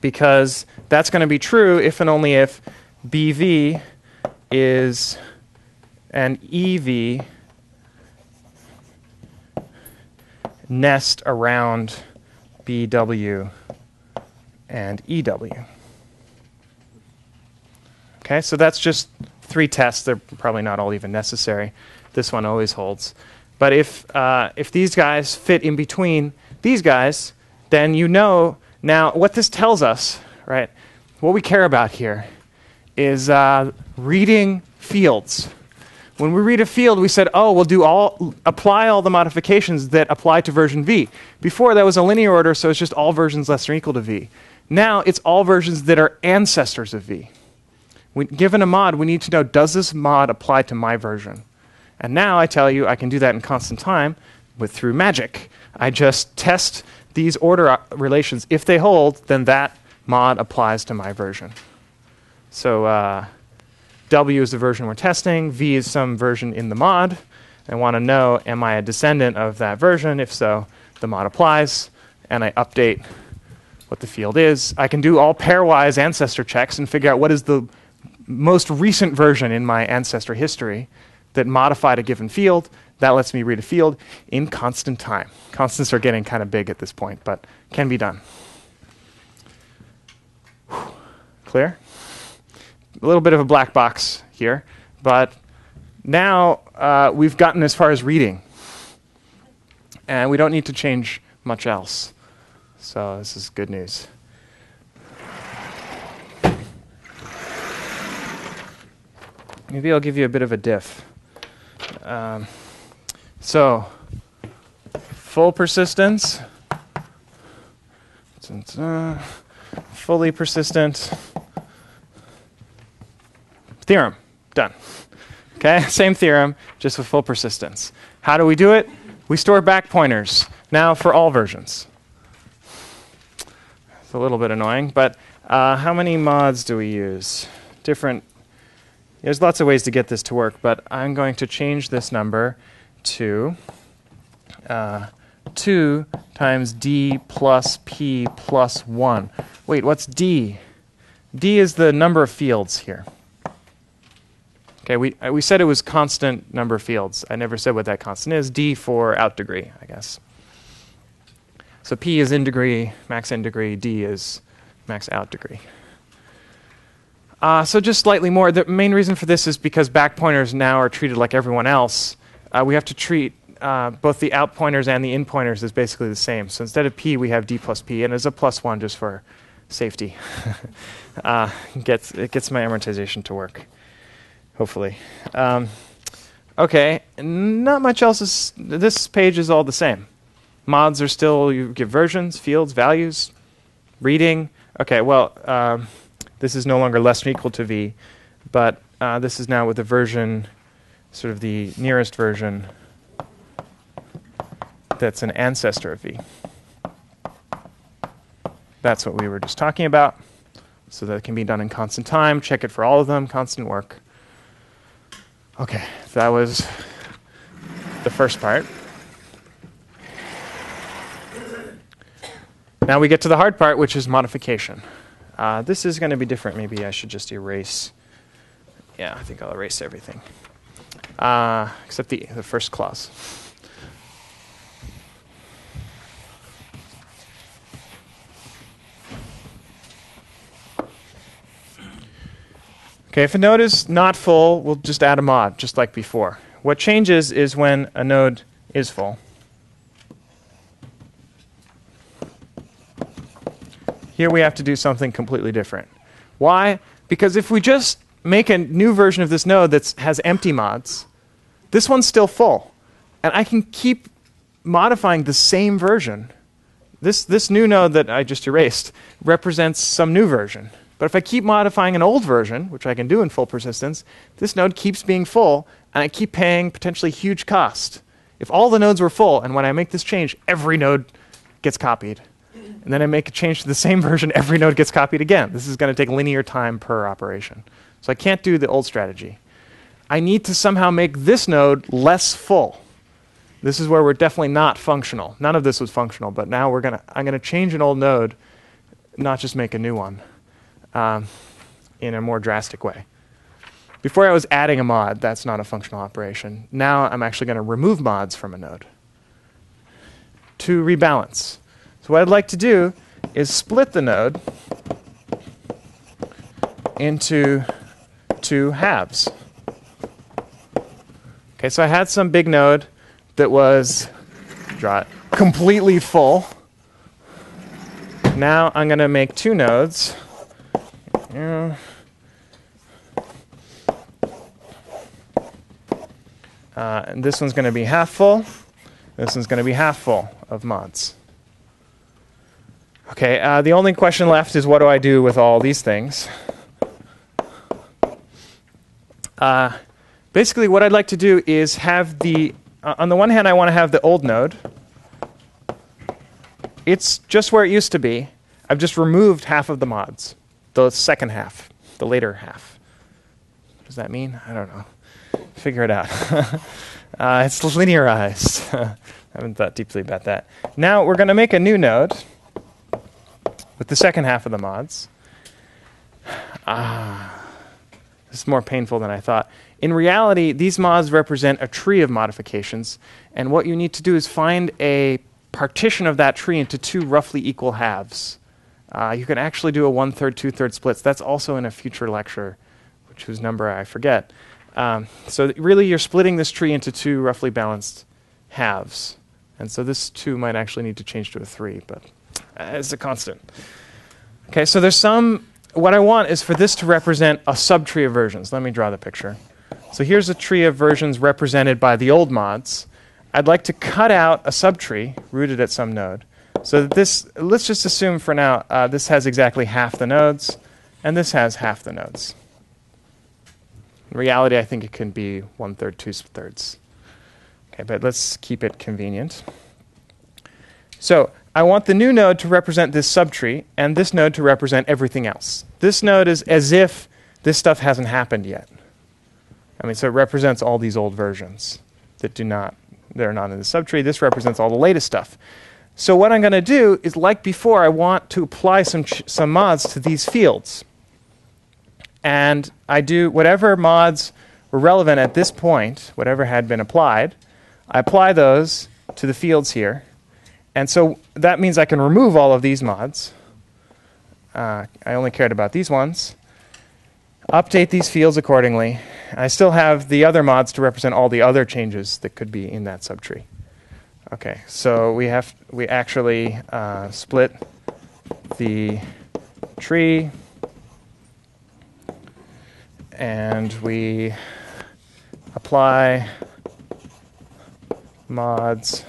Because that's going to be true if and only if BV is an EV nest around BW and EW. Okay, so that's just three tests. They're probably not all even necessary. This one always holds. But if, uh, if these guys fit in between these guys, then you know now what this tells us, right? What we care about here is uh, reading fields. When we read a field, we said, oh, we'll do all, apply all the modifications that apply to version V. Before, that was a linear order, so it's just all versions less than or equal to V. Now, it's all versions that are ancestors of V. Given a mod, we need to know, does this mod apply to my version? And now I tell you, I can do that in constant time with through magic. I just test these order uh, relations. If they hold, then that mod applies to my version. So uh, W is the version we're testing. V is some version in the mod. I want to know, am I a descendant of that version? If so, the mod applies, and I update what the field is. I can do all pairwise ancestor checks and figure out what is the most recent version in my ancestor history that modified a given field. That lets me read a field in constant time. Constants are getting kind of big at this point, but can be done. Clear? A little bit of a black box here, but now uh, we've gotten as far as reading. And we don't need to change much else. So this is good news. Maybe I'll give you a bit of a diff. Um, so, full persistence. fully persistent theorem. Done. Okay, [laughs] same theorem, just with full persistence. How do we do it? We store back pointers now for all versions. It's a little bit annoying, but uh, how many mods do we use? Different. There's lots of ways to get this to work, but I'm going to change this number to uh, 2 times d plus p plus 1. Wait, what's d? d is the number of fields here. Okay, we, uh, we said it was constant number of fields. I never said what that constant is. d for out degree, I guess. So p is in degree, max in degree, d is max out degree. Uh, so just slightly more. The main reason for this is because back pointers now are treated like everyone else. Uh, we have to treat uh, both the out pointers and the in pointers as basically the same. So instead of p, we have d plus p, and as a plus one just for safety. [laughs] uh, gets, it gets my amortization to work, hopefully. Um, okay, not much else is, this page is all the same. Mods are still, you give versions, fields, values, reading. Okay, well, um, this is no longer less than or equal to v, but uh, this is now with the version, sort of the nearest version that's an ancestor of v. That's what we were just talking about. So that can be done in constant time. Check it for all of them, constant work. Okay, that was the first part. Now we get to the hard part, which is modification. Uh, this is going to be different. Maybe I should just erase. Yeah, I think I'll erase everything. Uh, except the, the first clause. Okay, if a node is not full, we'll just add a mod, just like before. What changes is when a node is full. Here we have to do something completely different. Why? Because if we just make a new version of this node that has empty mods, this one's still full. And I can keep modifying the same version. This, this new node that I just erased represents some new version. But if I keep modifying an old version, which I can do in full persistence, this node keeps being full, and I keep paying potentially huge cost. If all the nodes were full, and when I make this change, every node gets copied, and then I make a change to the same [laughs] version, every node gets copied again. This is going to take linear time per operation. So I can't do the old strategy. I need to somehow make this node less full. This is where we're definitely not functional. None of this was functional, but now we're gonna, I'm going to change an old node, not just make a new one um, in a more drastic way. Before I was adding a mod, that's not a functional operation. Now I'm actually going to remove mods from a node to rebalance. So what I'd like to do is split the node into two halves. Okay, so I had some big node that was draw it, completely full. Now I'm going to make two nodes yeah. Uh, and this one's going to be half full. This one's going to be half full of mods. Okay, uh, the only question left is what do I do with all these things? Uh, basically, what I'd like to do is have the, uh, on the one hand, I want to have the old node. It's just where it used to be. I've just removed half of the mods the second half, the later half. What does that mean? I don't know. Figure it out. [laughs] uh, it's linearized. [laughs] I haven't thought deeply about that. Now we're going to make a new node with the second half of the mods. Ah, this is more painful than I thought. In reality, these mods represent a tree of modifications, and what you need to do is find a partition of that tree into two roughly equal halves. Uh, you can actually do a one third, two third splits. That's also in a future lecture, which whose number I forget. Um, so really, you're splitting this tree into two roughly balanced halves. And so this two might actually need to change to a three, but it's a constant. Okay, so there's some. What I want is for this to represent a subtree of versions. Let me draw the picture. So here's a tree of versions represented by the old mods. I'd like to cut out a subtree rooted at some node So this, let's just assume for now, uh, this has exactly half the nodes, and this has half the nodes. In reality, I think it can be one third, two thirds. Okay, but let's keep it convenient. So I want the new node to represent this subtree, and this node to represent everything else. This node is as if this stuff hasn't happened yet. I mean, so it represents all these old versions that do not, that are not in the subtree. This represents all the latest stuff. So what I'm going to do is, like before, I want to apply some, some mods to these fields. And I do whatever mods were relevant at this point, whatever had been applied, I apply those to the fields here. And so that means I can remove all of these mods. Uh, I only cared about these ones. Update these fields accordingly. I still have the other mods to represent all the other changes that could be in that subtree. Okay, so we have we actually uh, split the tree, and we apply mods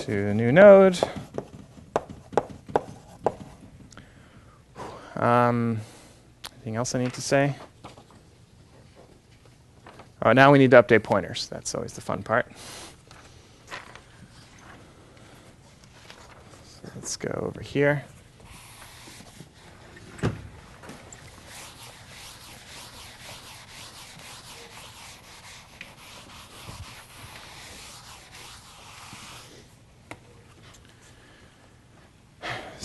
to the new node. Um, anything else I need to say? Oh, now we need to update pointers. That's always the fun part. So let's go over here.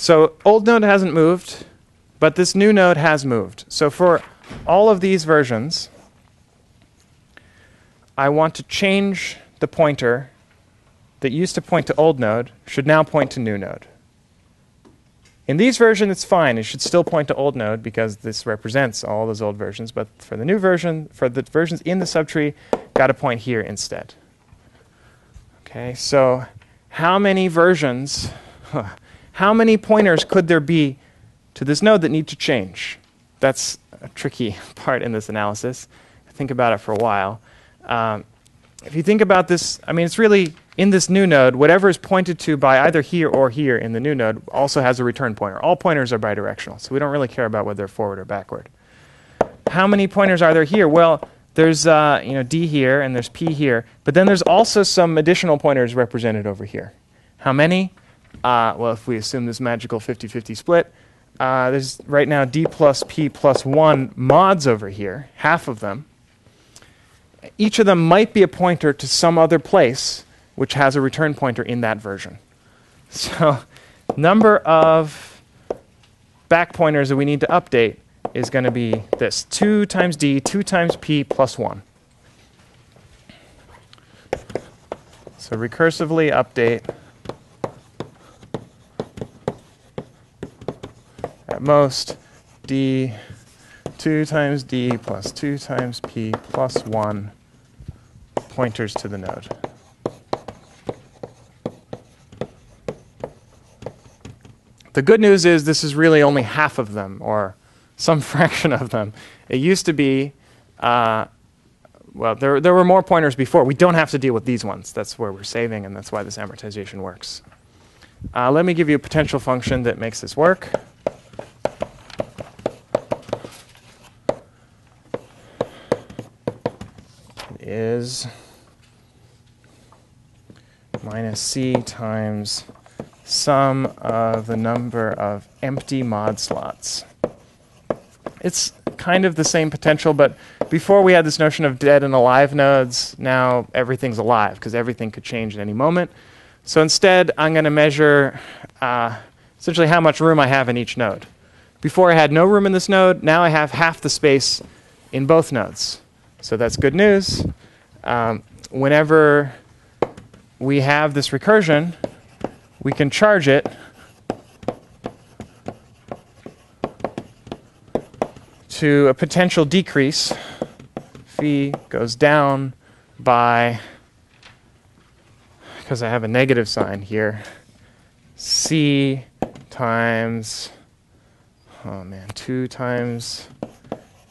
So old node hasn't moved, but this new node has moved. So for all of these versions, I want to change the pointer that used to point to old node should now point to new node. In these versions, it's fine. It should still point to old node because this represents all those old versions. But for the new version, for the versions in the subtree, got to point here instead. Okay, so how many versions, [laughs] how many pointers could there be to this node that need to change? That's a tricky [laughs] part in this analysis. Think about it for a while. Um, if you think about this, I mean, it's really in this new node, whatever is pointed to by either here or here in the new node also has a return pointer. All pointers are bidirectional, so we don't really care about whether they're forward or backward. How many pointers are there here? Well, there's uh, you know D here and there's P here, but then there's also some additional pointers represented over here. How many? Uh, well, if we assume this magical 50-50 split, uh, there's right now D plus P plus 1 mods over here, half of them. Each of them might be a pointer to some other place which has a return pointer in that version. [laughs] So number of back pointers that we need to update is going to be this 2 times d, 2 times p plus 1. So recursively update at most d 2 times d plus 2 times p plus 1 pointers to the node. The good news is this is really only half of them, or some [laughs] fraction of them. It used to be, uh, well, there, there were more pointers before. We don't have to deal with these ones. That's where we're saving, and that's why this amortization works. Uh, let me give you a potential function that makes this work. Is minus c times sum of the number of empty mod slots. It's kind of the same potential, but before we had this notion of dead and alive nodes, now everything's alive because everything could change at any moment. So instead, I'm going to measure uh, essentially how much room I have in each node. Before I had no room in this node, now I have half the space in both nodes. So that's good news. Um, whenever we have this recursion, we can charge it to a potential decrease. Phi goes down by, because I have a negative sign here, C times, oh man, 2 times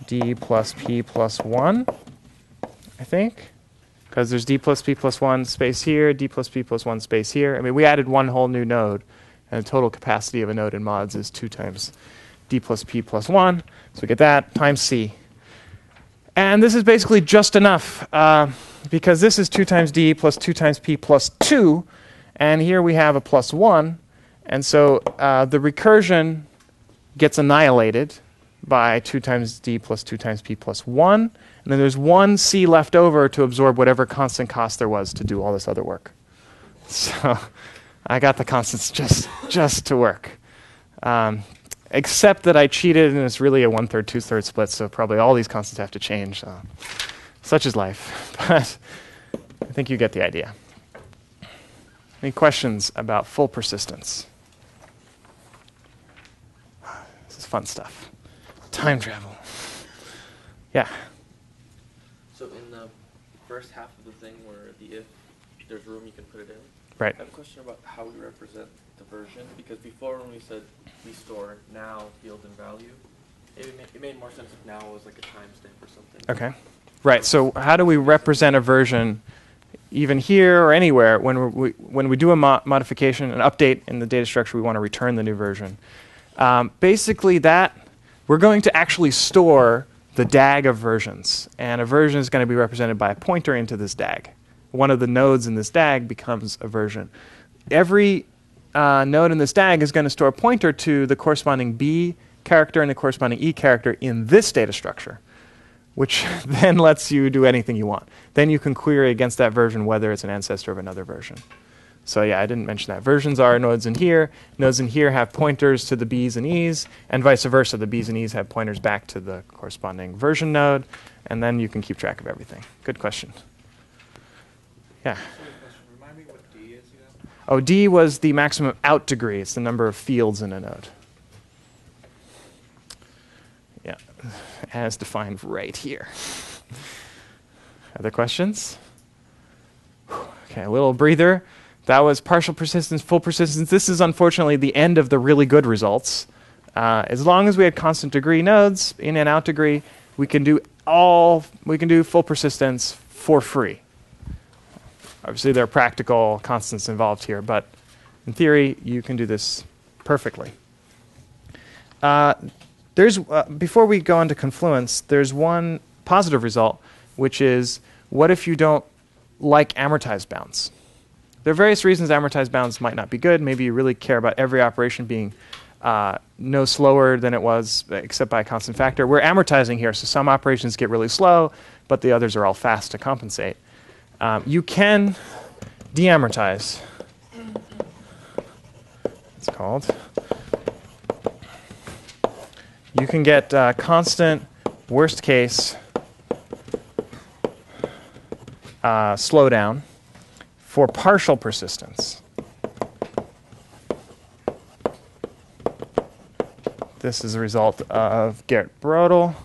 D plus P plus 1, I think. Because there's d plus p plus 1 space here, d plus p plus 1 space here. I mean, we added one whole new node, and the total capacity of a node in mods is 2 times d plus p plus 1. So we get that times c. And this is basically just enough, uh, because this is 2 times d plus 2 times p plus 2, and here we have a plus 1. And so uh, the recursion gets annihilated by 2 times d plus 2 times p plus 1. And then there's one c left over to absorb whatever constant cost there was to do all this other work. So I got the constants just, just to work. Um, except that I cheated and it's really a one third, two thirds split, so probably all these constants have to change. Uh, such is life. [laughs] But I think you get the idea. Any questions about full persistence? This is fun stuff. Time travel. Yeah. So in the first half of the thing where the if there's room you can put it in. Right. I have a question about how we represent the version because before when we said we store now field and value, it, ma- it made more sense if now was like a timestamp or something. Okay. Right. So how do we represent a version, even here or anywhere, when we when we do a mo- modification, an update in the data structure, we want to return the new version. Um, basically, that we're going to actually store the DAG of versions, and a version is going to be represented by a pointer into this DAG. One of the nodes in this DAG becomes a version. Every uh, node in this DAG is going to store a pointer to the corresponding B character and the corresponding E character in this data structure which [laughs] then lets you do anything you want. Then you can query against that version whether it's an ancestor of another version. So yeah, I didn't mention that. Versions are nodes in here. Nodes in here have pointers to the B's and E's, and vice versa. The B's and E's have pointers back to the corresponding version node, and then you can keep track of everything. Good question. Yeah. Remind D is again? Oh, D was the maximum out degree. It's the number of fields in a node. Yeah, as defined right here. Other questions? Okay, a little breather. That was partial persistence, full persistence. This is unfortunately the end of the really good results. Uh, as long as we had constant degree nodes, in and out degree, we can do all we can do full persistence for free. Obviously, there are practical constants involved here, but in theory, you can do this perfectly. Uh, there's uh, before we go on to confluence, there's one positive result, which is what if you don't like amortized bounds? There are various reasons amortized bounds might not be good. Maybe you really care about every operation being uh, no slower than it was, except by a constant factor. We're amortizing here, so some operations get really slow, but the others are all fast to compensate. Um, you can deamortize. It's called. You can get uh, constant, worst case, uh, slowdown for partial persistence. This is a result of Gerth Brodal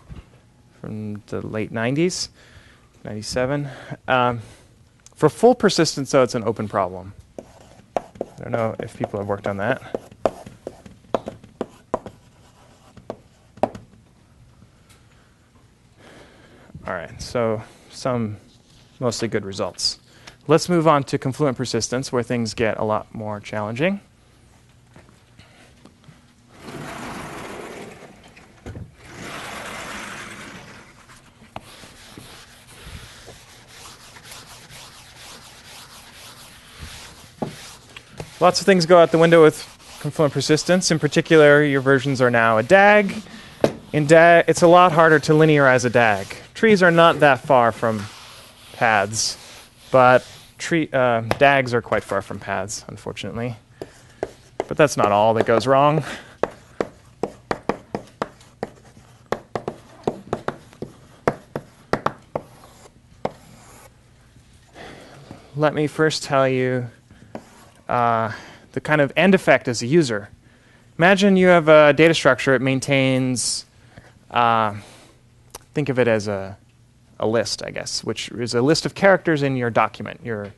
from the late 90s, 97. Um, for full persistence, though, it's an open problem. I don't know if people have worked on that. All right, so some mostly good results. Let's move on to confluent persistence, where things get a lot more challenging. Lots of things go out the window with confluent persistence. In particular, your versions are now a DAG. In DAG, it's a lot harder to linearize a DAG. Trees are not that far from paths, but tree, uh, DAGs are quite far from paths, unfortunately. But that's not all that goes wrong. Let me first tell you uh, the kind of end effect as a user. Imagine you have a data structure, it maintains, uh, think of it as a, a list, I guess, which is a list of characters in your document. You're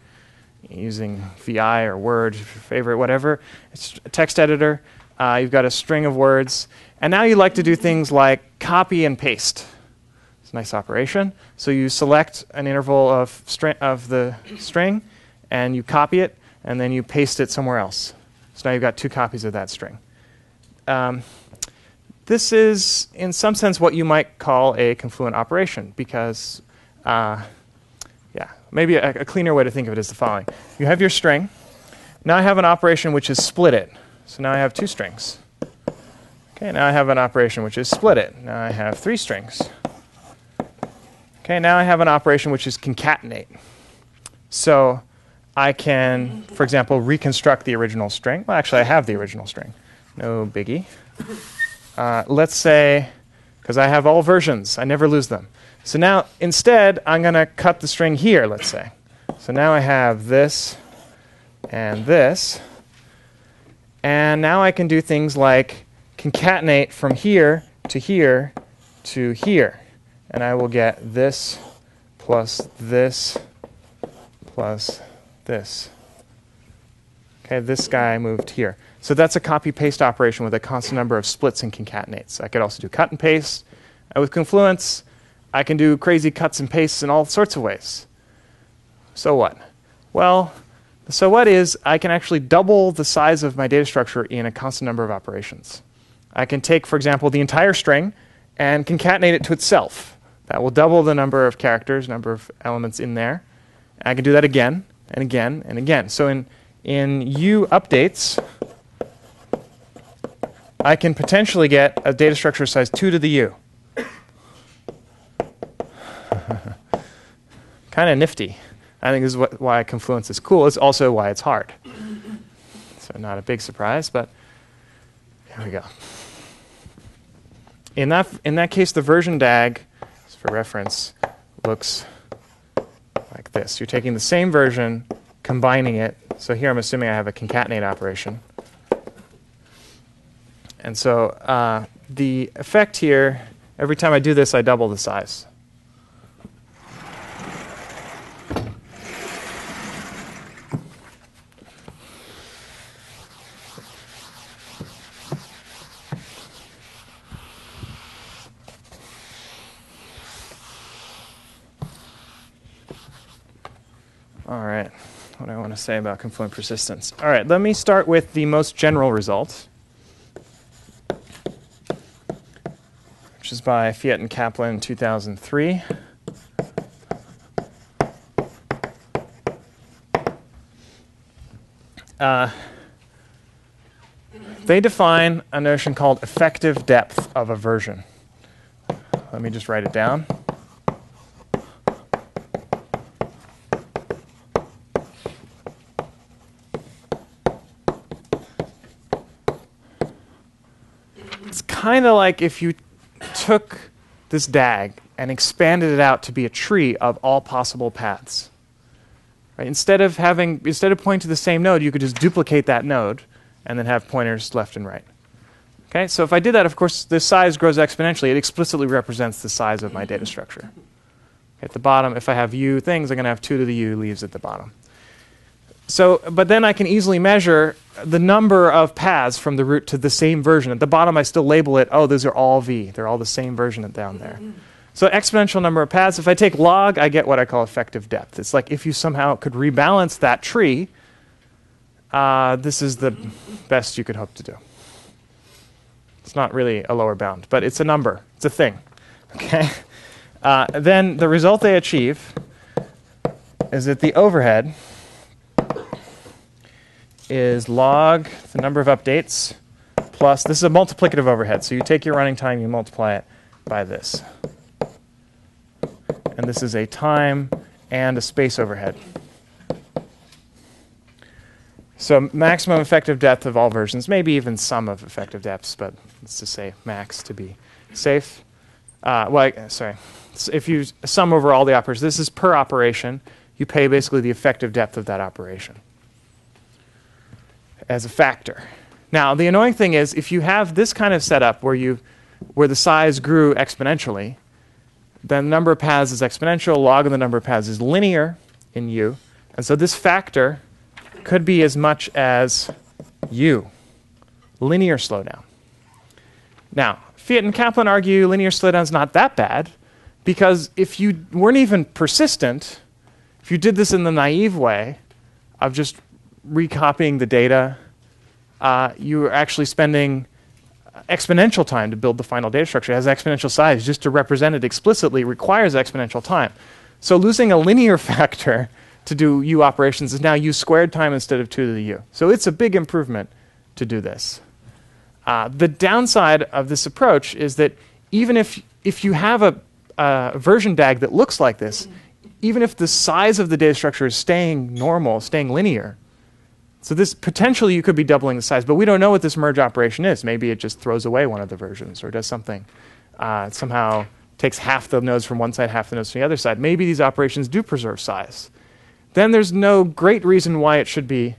using VI or Word, favorite, whatever. It's a text editor. Uh, you've got a string of words. And now you like to do things like copy and paste. It's a nice operation. So you select an interval of, of the string, and you copy it, and then you paste it somewhere else. So now you've got two copies of that string. Um, this is, in some sense, what you might call a confluent operation because, uh, yeah, maybe a, a cleaner way to think of it is the following You have your string. Now I have an operation which is split it. So now I have two strings. Okay, now I have an operation which is split it. Now I have three strings. Okay, now I have an operation which is concatenate. So I can, for example, reconstruct the original string. Well, actually, I have the original string. No biggie. Uh, let's say, because I have all versions, I never lose them. So now, instead, I'm going to cut the string here, let's say. So now I have this and this. And now I can do things like concatenate from here to here to here. And I will get this plus this plus this. Okay, this guy moved here. So that's a copy paste operation with a constant number of splits and concatenates. I could also do cut and paste. And with Confluence, I can do crazy cuts and pastes in all sorts of ways. So what? Well, so what is I can actually double the size of my data structure in a constant number of operations. I can take, for example, the entire string and concatenate it to itself. That will double the number of characters, number of elements in there. I can do that again and again and again. So in, in U updates, I can potentially get a data structure size 2 to the U. [laughs] kind of nifty. I think this is what, why Confluence is cool. It's also why it's hard. So not a big surprise, but here we go. In that, in that case, the version DAG, for reference, looks like this. You're taking the same version, combining it. So here I'm assuming I have a concatenate operation. And so uh, the effect here, every time I do this, I double the size. All right, what do I want to say about confluent persistence? All right, let me start with the most general result, which is by Fiat and Kaplan 2003. Uh, they define a notion called effective depth of aversion. Let me just write it down. It's kind of like if you took this DAG and expanded it out to be a tree of all possible paths. Right? Instead of having instead of pointing to the same node, you could just duplicate that node and then have pointers left and right. Okay, so if I did that, of course, the size grows exponentially. It explicitly represents the size of my data structure. At the bottom, if I have u things, I'm going to have 2 to the u leaves at the bottom. So, but then I can easily measure the number of paths from the root to the same version. At the bottom, I still label it, oh, those are all v. They're all the same version down there. So exponential number of paths, if I take log, I get what I call effective depth. It's like if you somehow could rebalance that tree, uh, this is the best you could hope to do. It's not really a lower bound, but it's a number. It's a thing. [laughs] Okay? Uh, then the result they achieve is that the overhead is log the number of updates plus this is a multiplicative overhead. So you take your running time, you multiply it by this. And this is a time and a space overhead. So maximum effective depth of all versions, maybe even sum of effective depths, but let's just say max to be safe. Uh, well, I, sorry. So if you sum over all the operations, this is per operation. You pay basically the effective depth of that operation as a factor. Now, the annoying thing is if you have this kind of setup where you where the size grew exponentially, then the number of paths is exponential, log of the number of paths is linear in U. And so this factor could be as much as U, linear slowdown. Now, Fiat and Kaplan argue linear slowdown is not that bad because if you weren't even persistent, if you did this in the naive way of just recopying the data, uh, you're actually spending exponential time to build the final data structure. It has exponential size. Just to represent it explicitly requires exponential time. So losing a linear [laughs] factor to do u operations is now u squared time instead of 2 to the u. So it's a big improvement to do this. Uh, the downside of this approach is that even if, if you have a, a version DAG that looks like this, even if the size of the data structure is staying normal, staying linear, so this potentially you could be doubling the size, but we don't know what this merge operation is. Maybe it just throws away one of the versions or does something. Uh, somehow takes half the nodes from one side, half the nodes from the other side. Maybe these operations do preserve size. Then there's no great reason why it should be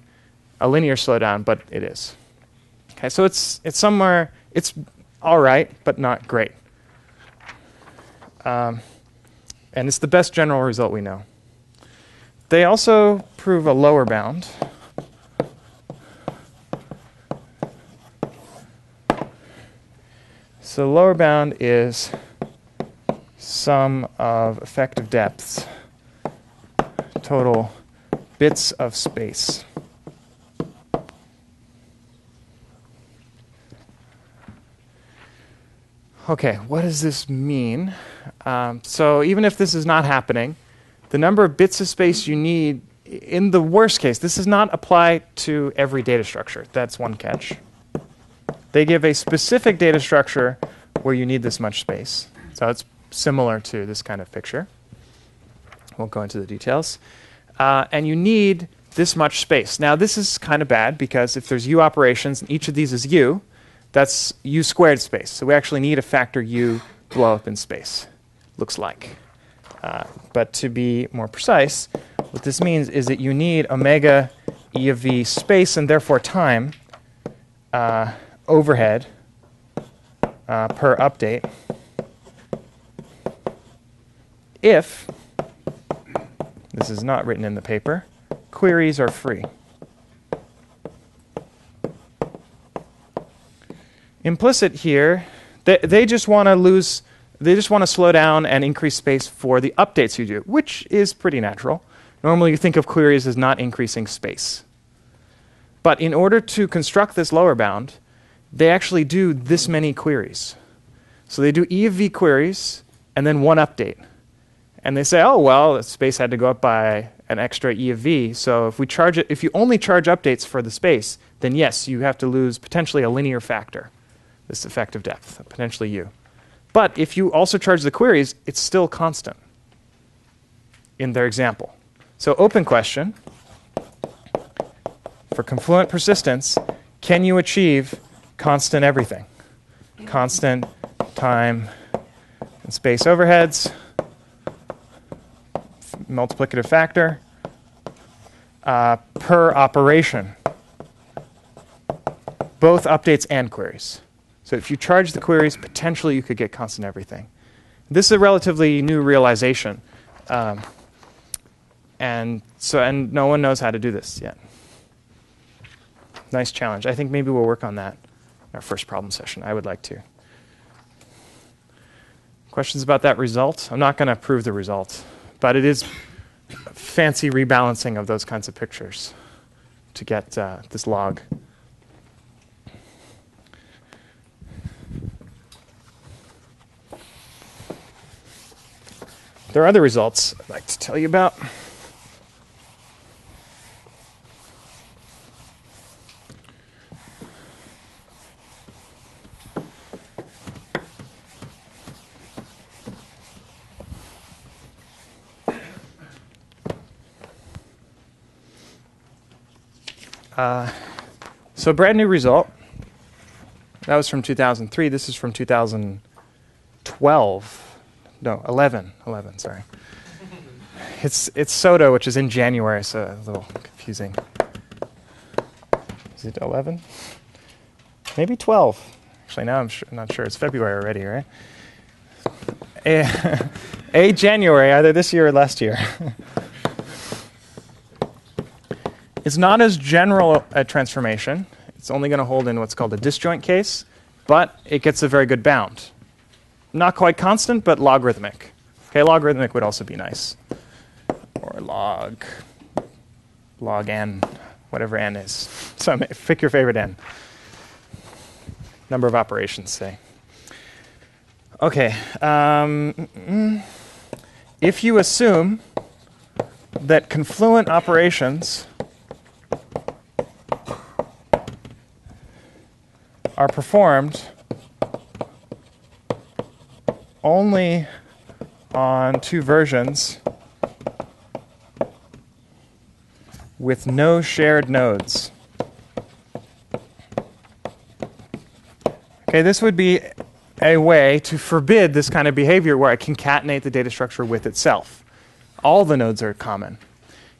a linear slowdown, but it is. Okay, so it's it's somewhere it's all right, but not great. Um, and it's the best general result we know. They also prove a lower bound. So the lower bound is sum of effective depths, total bits of space. Okay, what does this mean? Um, so even if this is not happening, the number of bits of space you need, in the worst case, this does not apply to every data structure. That's one catch. They give a specific data structure where you need this much space. So it's similar to this kind of picture. Won't go into the details. Uh, and you need this much space. Now, this is kind of bad because if there's u operations and each of these is u, that's u squared space. So we actually need a factor u blow up in space, looks like. Uh, but to be more precise, what this means is that you need omega e of v space and therefore time uh, overhead uh, per update if, this is not written in the paper, queries are free. Implicit here, they, they just want to lose, they just want to slow down and increase space for the updates you do, which is pretty natural. Normally, you think of queries as not increasing space. But in order to construct this lower bound, they actually do this many queries. So they do E of V queries and then one update. And they say, oh, well, the space had to go up by an extra E of V. So if we charge it, if you only charge updates for the space, then yes, you have to lose potentially a linear factor, this effective depth, potentially U. But if you also charge the queries, it's still constant in their example. So open question for confluent persistence, can you achieve constant everything? Constant time and space overheads, multiplicative factor, uh, per operation, both updates and queries. So if you charge the queries, potentially you could get constant everything. This is a relatively new realization. Um, and so and no one knows how to do this yet. Nice challenge. I think maybe we'll work on that our first problem session. I would like to. Questions about that result? I'm not going to prove the result, but it is fancy rebalancing of those kinds of pictures to get uh, this log. There are other results I'd like to tell you about. Uh, so, brand new result. That was from 2003. This is from 2012. No, 11. 11, sorry. It's, it's SODA, which is in January, so a little confusing. Is it 11? Maybe 12. Actually, now I'm not sure. It's February already, right? [laughs] A, a January, either this year or last year. [laughs] It's not as general a transformation. It's only going to hold in what's called a disjoint case, but it gets a very good bound. Not quite constant, but logarithmic. Okay, logarithmic would also be nice. Or log, log n, whatever n is. So [laughs] pick your favorite n. Number of operations, say. Okay. Um, if you assume that confluent operations are performed only on two versions with no shared nodes. Okay, this would be a way to forbid this kind of behavior where I concatenate the data structure with itself. All the nodes are common.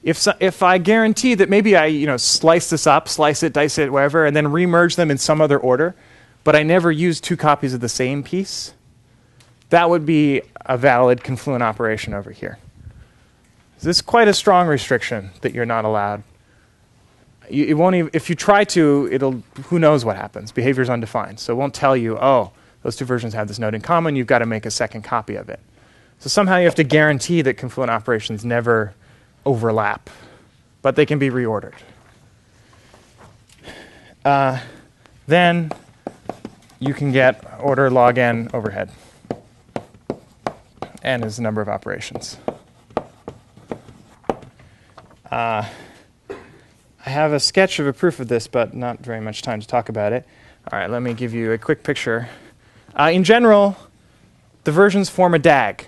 If, so, if I guarantee that maybe I you know, slice this up, slice it, dice it, whatever, and then remerge them in some other order, but I never use two copies of the same piece, that would be a valid confluent operation over here. This is quite a strong restriction that you're not allowed. You, it won't even, if you try to, it'll, who knows what happens. Behavior is undefined. So it won't tell you, oh, those two versions have this node in common, you've got to make a second copy of it. So somehow you have to guarantee that confluent operations never overlap, but they can be reordered. Uh, then you can get order log n overhead n is the number of operations. Uh, I have a sketch of a proof of this, but not very much time to talk about it. All right, let me give you a quick picture. Uh, in general, the versions form a DAG.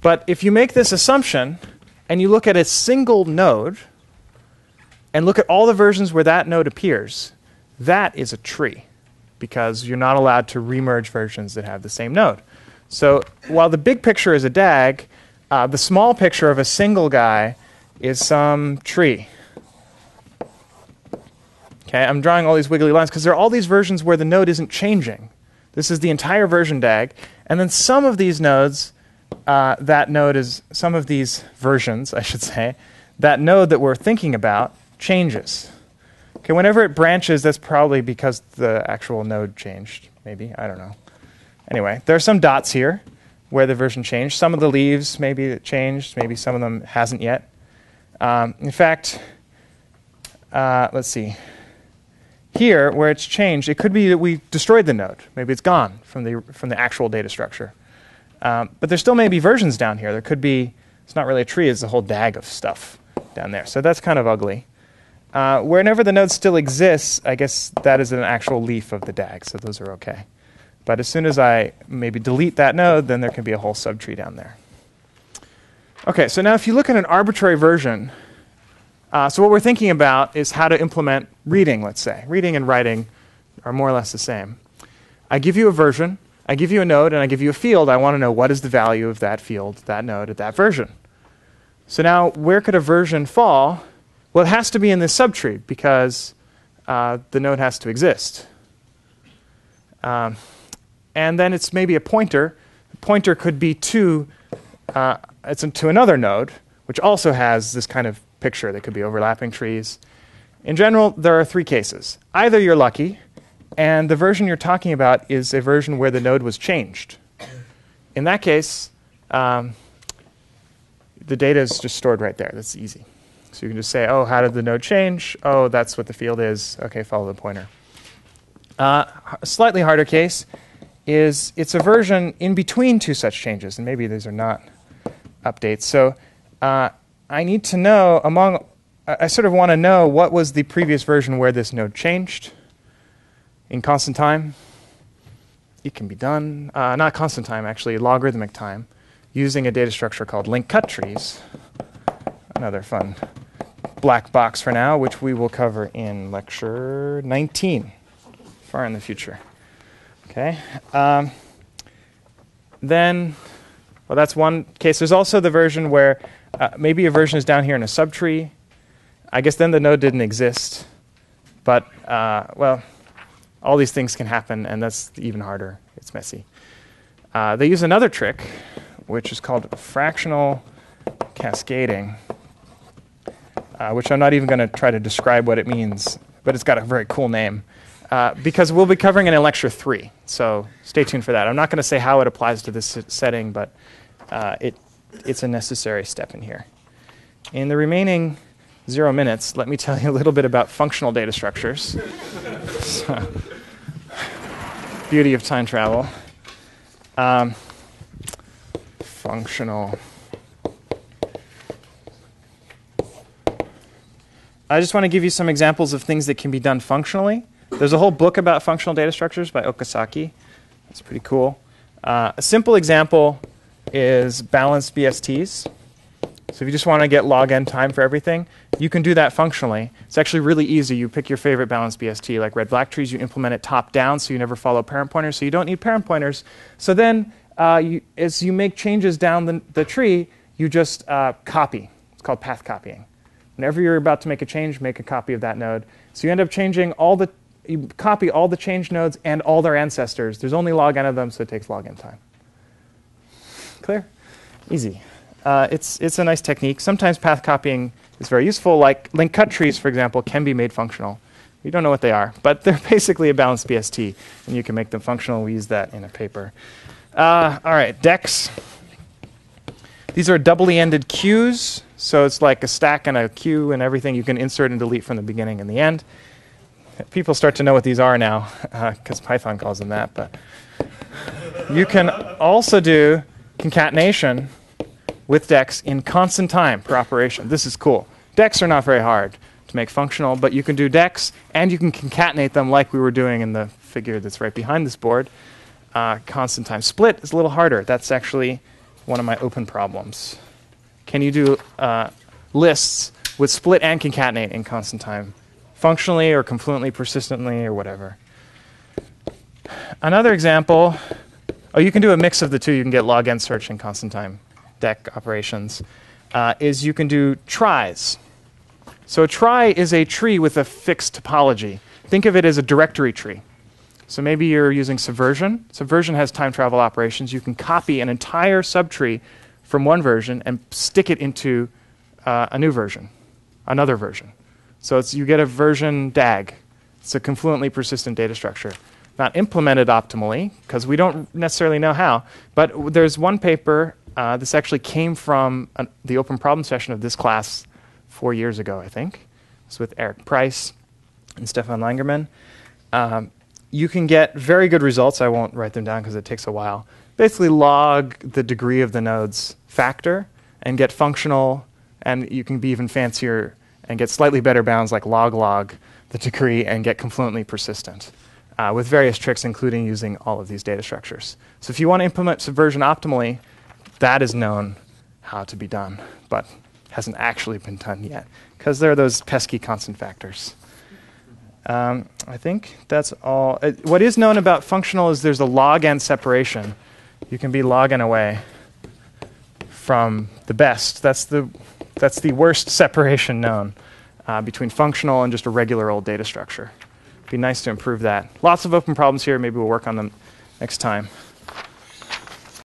But if you make this assumption and you look at a single node and look at all the versions where that node appears, that is a tree because you're not allowed to remerge versions that have the same node. So while the big picture is a DAG, uh, the small picture of a single guy is some tree. Okay, I'm drawing all these wiggly lines because there are all these versions where the node isn't changing. This is the entire version DAG. And then some of these nodes, uh, that node is, some of these versions, I should say, that node that we're thinking about changes. Okay, whenever it branches, that's probably because the actual node changed, maybe. I don't know. Anyway, there are some dots here where the version changed. Some of the leaves maybe it changed, maybe some of them hasn't yet. Um, in fact, uh, let's see. Here, where it's changed, it could be that we destroyed the node. Maybe it's gone from the, from the actual data structure. Um, but there still may be versions down here. There could be, it's not really a tree, it's a whole DAG of stuff down there. So that's kind of ugly. Uh, whenever the node still exists, I guess that is an actual leaf of the DAG, so those are okay. But as soon as I maybe delete that node, then there can be a whole subtree down there. Okay, so now if you look at an arbitrary version, uh, so what we're thinking about is how to implement reading, let's say. Reading and writing are more or less the same. I give you a version, I give you a node, and I give you a field. I want to know what is the value of that field, that node, at that version. So now, where could a version fall? Well, it has to be in this subtree because uh, the node has to exist. Um, and then it's maybe a pointer. The pointer could be to uh, it's to another node, which also has this kind of picture. That could be overlapping trees. In general, there are three cases. Either you're lucky, and the version you're talking about is a version where the node was changed. In that case, um, the data is just stored right there. That's easy. So you can just say, oh, how did the node change? Oh, that's what the field is. Okay, follow the pointer. Uh, a slightly harder case is it's a version in between two such changes, and maybe these are not updates. So uh, I need to know among, I sort of want to know what was the previous version where this node changed in constant time. It can be done, uh, not constant time, actually, logarithmic time, using a data structure called link cut trees. Another fun black box for now, which we will cover in lecture 19, far in the future. Okay. Um, then, well, that's one case. There's also the version where uh, maybe a version is down here in a subtree. I guess then the node didn't exist. But, uh, well, all these things can happen, and that's even harder. It's messy. Uh, they use another trick, which is called fractional cascading, uh, which I'm not even going to try to describe what it means, but it's got a very cool name. Uh, because we'll be covering it in lecture three. So stay tuned for that. I'm not going to say how it applies to this setting, but uh, it, it's a necessary step in here. In the remaining zero minutes, let me tell you a little bit about functional data structures. So, beauty of time travel. Um, functional. I just want to give you some examples of things that can be done functionally. There's a whole book about functional data structures by Okasaki. That's pretty cool. Uh, a simple example is balanced BSTs. So if you just want to get log n time for everything, you can do that functionally. It's actually really easy. You pick your favorite balanced BST, like red black trees. You implement it top down, so you never follow parent pointers. So you don't need parent pointers. So then, uh, you, as you make changes down the, the tree, you just uh, copy. It's called path copying. Whenever you're about to make a change, make a copy of that node. So you end up changing all the, you copy all the change nodes and all their ancestors. There's only log n of them, so it takes log n time. Clear? Easy. Uh, it's, it's a nice technique. Sometimes path copying is very useful, like link cut trees, for example, can be made functional. We don't know what they are, but [laughs] they're basically a balanced BST, and you can make them functional. We use that in a paper. Uh, all right, deques. These are doubly ended queues, so it's like a stack and a queue and everything. You can insert and delete from the beginning and the end. People start to know what these are now, because [laughs] uh, Python calls them that. But you can also do concatenation with deques in constant time per operation. This is cool. deques are not very hard to make functional, but you can do deques and you can concatenate them like we were doing in the figure that's right behind this board. Uh, constant time. Split is a little harder. That's actually one of my open problems. Can you do uh, lists with split and concatenate in constant time? Functionally or confluently, persistently, or whatever. Another example, oh, you can do a mix of the two. You can get log n search in constant time deque operations, uh, is you can do tries. So a trie is a tree with a fixed topology. Think of it as a directory tree. So maybe you're using Subversion. Subversion has time travel operations. You can copy an entire subtree from one version and stick it into uh, a new version, another version. So you get a version DAG. It's a confluently persistent data structure. Not implemented optimally, because we don't necessarily know how, but there's one paper uh, this actually came from an, the open problem session of this class four years ago, I think. It's with Eric Price and Stefan Langerman. Um, you can get very good results. I won't write them down because it takes a while. Basically, log the degree of the node's factor and get functional, and you can be even fancier and get slightly better bounds like log log the degree and get confluently persistent uh, with various tricks, including using all of these data structures. So, if you want to implement subversion optimally, that is known how to be done, but hasn't actually been done yet because there are those pesky constant factors. Um, I think that's all. Uh, what is known about functional is there's a log n separation. You can be log n away from the best. That's the, that's the worst [laughs] separation known uh, between functional and just a regular old data structure. It'd be nice to improve that. Lots of open problems here. Maybe we'll work on them next time.